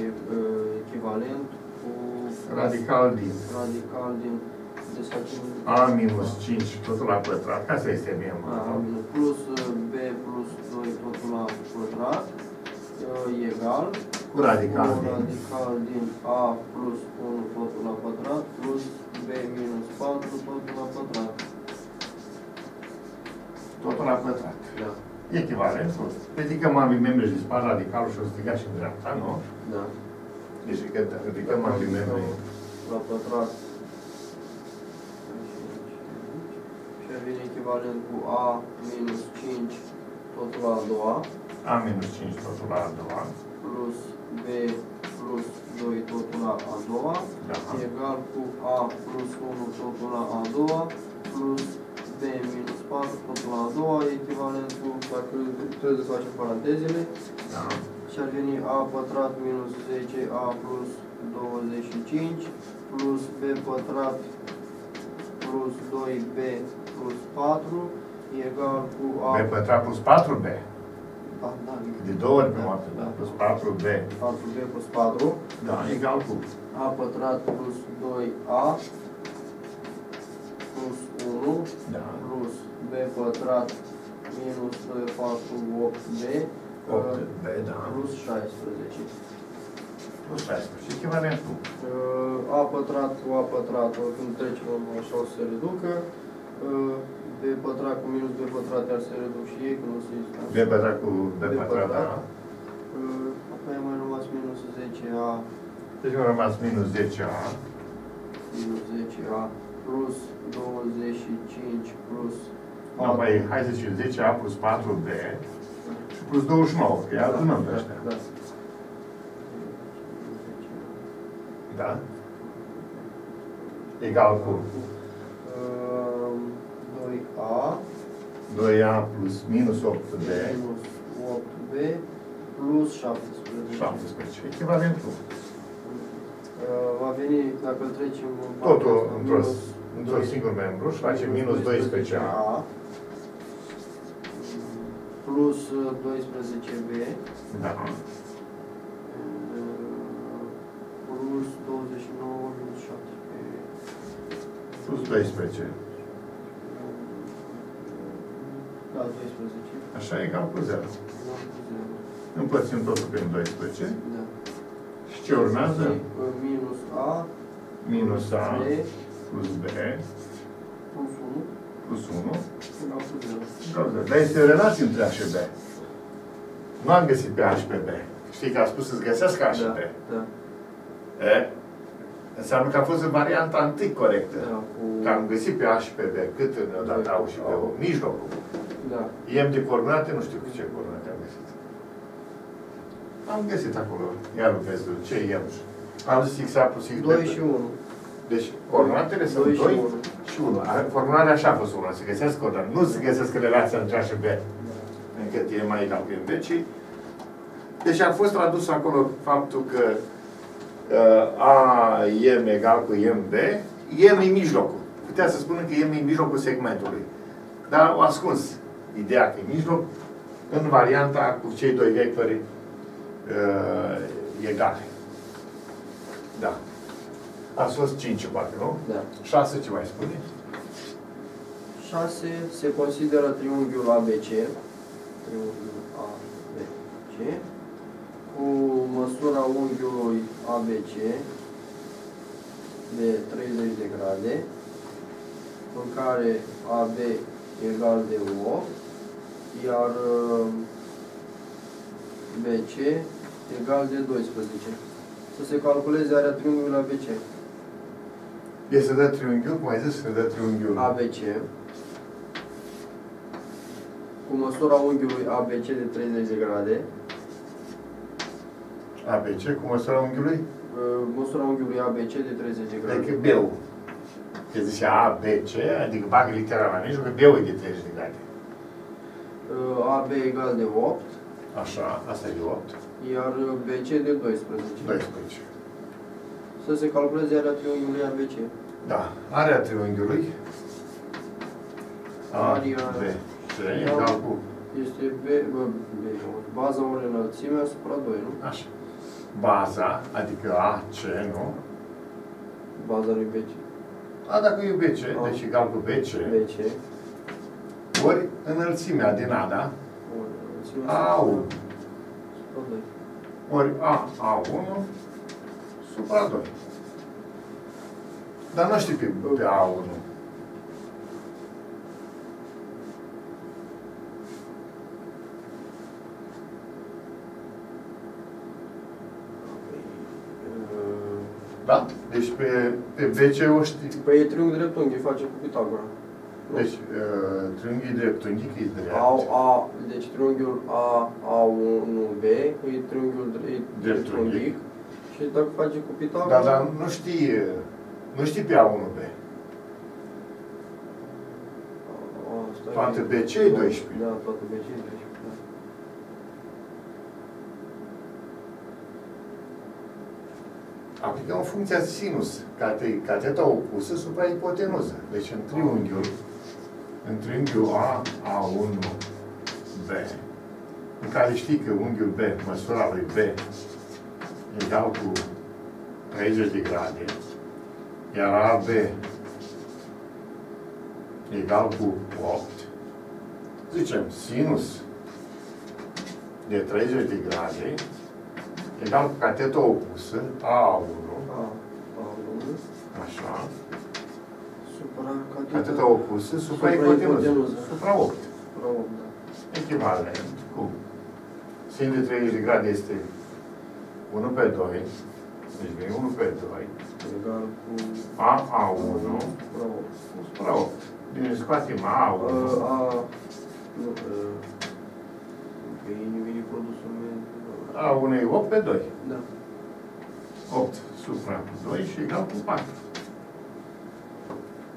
e uh, echivalent cu radical din radical din deci facem A minus 5, totul la pătrat. Ca să este bine, A minus plus uh, B plus 2 totul la pătrat uh, egal Cu radical cu din radical din A plus 1 totul la pătrat plus B minus 4 totul la pătrat. totul la pătrat. Da. Echivalent cu. Ridicăm ambii membri și spart radicalul și o striga și în dreapta, nu? Da. Deci ridică- ridicăm ambii membri. La pătrat. Și ar veni echivalent cu A minus 5 totul la a doua A minus 5, totul la a doua. plus B plus 2 totul la a doua Da. egal cu A plus 1 totul la a doua plus B minus 4 totul la a doua echivalent cu, dacă trebuie să facem parantezele, Da. Și ar veni A pătrat minus 10A plus 25 plus B pătrat plus 2B plus 4 egal cu A... B pătrat plus 4B. A, da, De două ori pe moarte, da? Plus 4B. 4B plus 4 Da, egal cu A pătrat plus 2A plus 1 Da. plus B pătrat minus 2, 4, 8B 8B, da. Plus 16. Plus 16. Echivalentul. Uh, A pătrat cu A pătrat, când trecem așa o să se reducă. Uh, B pătrat cu minus B pătrat iar se reduc și ei, că nu se B pătrat cu B B pătrat, da. pătrat. Uh, Apoi a mai rămas minus 10A, Deci mi-a rămas minus 10A. minus 10A, plus 25, plus Nu, mai hai să zicem 10A plus 4B și plus 29, că e adunăm pe ăștia. Da. Da? Egal cu Uh, 2A 2A plus minus 8B, minus 8B plus 17. 17. Echivalentul. Uh, Va veni, dacă îl trecem în Totul partea asta, într-o minus într-un singur membru și face minus 12A. Plus uh, 12B Da. uh, plus 29 minus 7B Plus 12. da, 12 Așa egal cu 0. da, Împărțim totul prin 12. da. Și ce urmează? Uh, minus A Minus A B plus B plus 1 plus 1. Egal cu 0 Egal cu 0. Dar este o relație între A și B. Nu am găsit pe A și pe B. Știi că a spus să-ți găsesc A și da, B. da, E? Înseamnă că a fost varianta întâi corectă. da, cu... Că am găsit pe A și pe B, cât în odată au și pe O, mijlocul. da, IM de coordonate, nu știu cu ce coordonate am găsit. Am găsit acolo, iar vezi, ce IM. Am zis X A plus X B. 2 și 1 Deci, coordonatele sunt 2 2 și 1 și 1. Formularea așa a fost una, să găsească coordonate. Nu să găsească relația între A și B, încât e mai egal cu B, ci... Deci a fost tradus acolo faptul că uh, A M egal cu MB, M e mijlocul. Putea să spună că M e mijlocul segmentului. Dar au ascuns ideea că e mijloc în varianta cu cei doi vectori uh, egale. Da. A fost 5, parcă, nu? da 6 ce mai spune? 6 se consideră triunghiul ABC, triunghiul ABC, cu măsura unghiului ABC de 30 de grade, în care AB egal de 8, iar uh, BC egal de 12. Să se calculeze area triunghiului ABC. E să dă triunghiul, cum ai zis, să dă triunghiul ABC cu măsura unghiului ABC de 30 de grade, ABC cu măsura unghiului, uh, măsura unghiului ABC de 30 de grade. adică B-ul. Că zice A, B, C, adică bagă litera la mijloc, că B-ul e de 30 de grade. Uh, AB egal de 8, Așa, asta e 8, iar BC de 12. 12. Să se calculeze area triunghiului ABC. Da, area triunghiului A, Area B, C, egal cu, Este B, bă, B, baza ori înălțimea asupra 2, nu? așa, baza, adică A, C, nu? Baza lui BC. A, dacă e BC, A. deci egal cu BC, BC. ori înălțimea din A, da? Ori înălțimea A1, Supra 2. ori A, A1, supra 2. Dar nu știi pe, pe A1. Uh, Da? Deci pe, pe BC o știi. Păi e triunghi dreptunghi, face cu Pitagora. Nu? Deci, uh, triunghiul dreptunghi, că e drept. A, A, deci triunghiul A, A1B, e triunghiul dre- dreptunghic. Și dacă face cu Pitagora... Dar, dar nu știi, nu știi pe A1B. Asta Toate e- BC e 12. Da, toate BC e 12. Da. Aplicăm funcția sinus, cate, cateta opusă supra ipotenuză. Deci în triunghiul, în triunghiul A, A1, B, în care știi că unghiul B, măsura lui B, egal cu 30 de grade, iar AB egal cu 8, zicem sinus de 30 de grade egal cu cateta opusă, A1, A, A1, așa, supra cateta cateta opusă, supra Supra ipotenuză, ipotenuză. supra 8. supra 8, da. Echivalent cu sin de 30 de grade este 1 pe 2, deci vine 1 pe 2, Egal cu A, A1, supra 8. supra 8. Bine, scoatem A1, Uh, A, nu, uh, că e vine produsul meu. A1 e 8 pe 2. Da. 8 supra 2 și egal cu 4.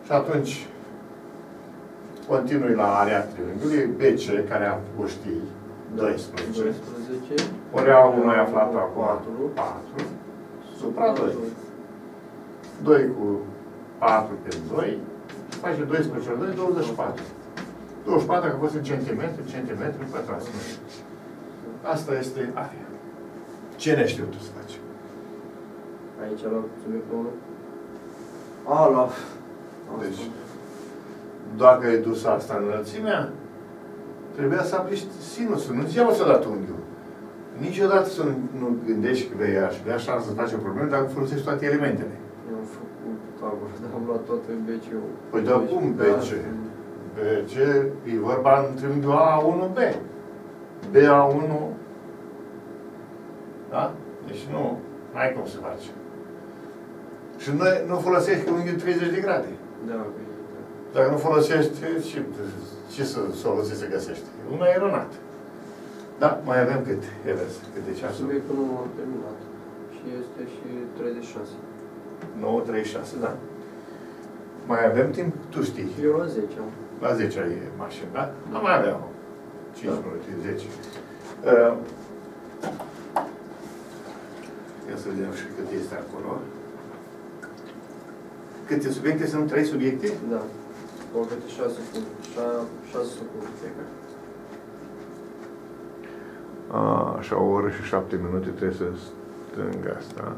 Și atunci continui la area triunghiului BC, care am o știi, 12. 12. Ori A1 ai aflat acum 4. 4. Supra 2. 2 cu 4 pe 2, face 12 ori 2, 24. 24 dacă a fost în centimetri, centimetri pătrați. Asta este area. Ce ne știu tu să faci? Aici la subiectul 1. A, la... Deci, dacă ai dus asta în înălțimea, trebuia să aplici sinusul. Nu ziceam să dat unghiul. Niciodată să nu, nu gândești că vei așa, vei așa să faci o problemă dacă folosești toate elementele. Eu am făcut tabără, dar am luat toate BC-ul. Păi da, cum BC? BC e vorba în triunghiul A1B. BA1, da? Deci nu, n-ai cum să faci. Și nu, nu folosești unghiul 30 de grade. Da, bine, da. Dacă nu folosești, ce, ce să soluție să găsești? Un aeronat. Da, mai avem cât, Eves, câte ceasuri? Subiectul nu am terminat. Și este și 36. 9, 36, da? Mai avem timp? Tu știi. Eu la 10 am. La 10 e mașină, da? Da, mai aveam 5 Da. minute, 10. Uh, ia să vedem și cât este acolo. Câte subiecte sunt? 3 subiecte? Da. O câte 6 puncte. 6 secunde fiecare. A, așa, o oră și șapte minute trebuie să strâng asta.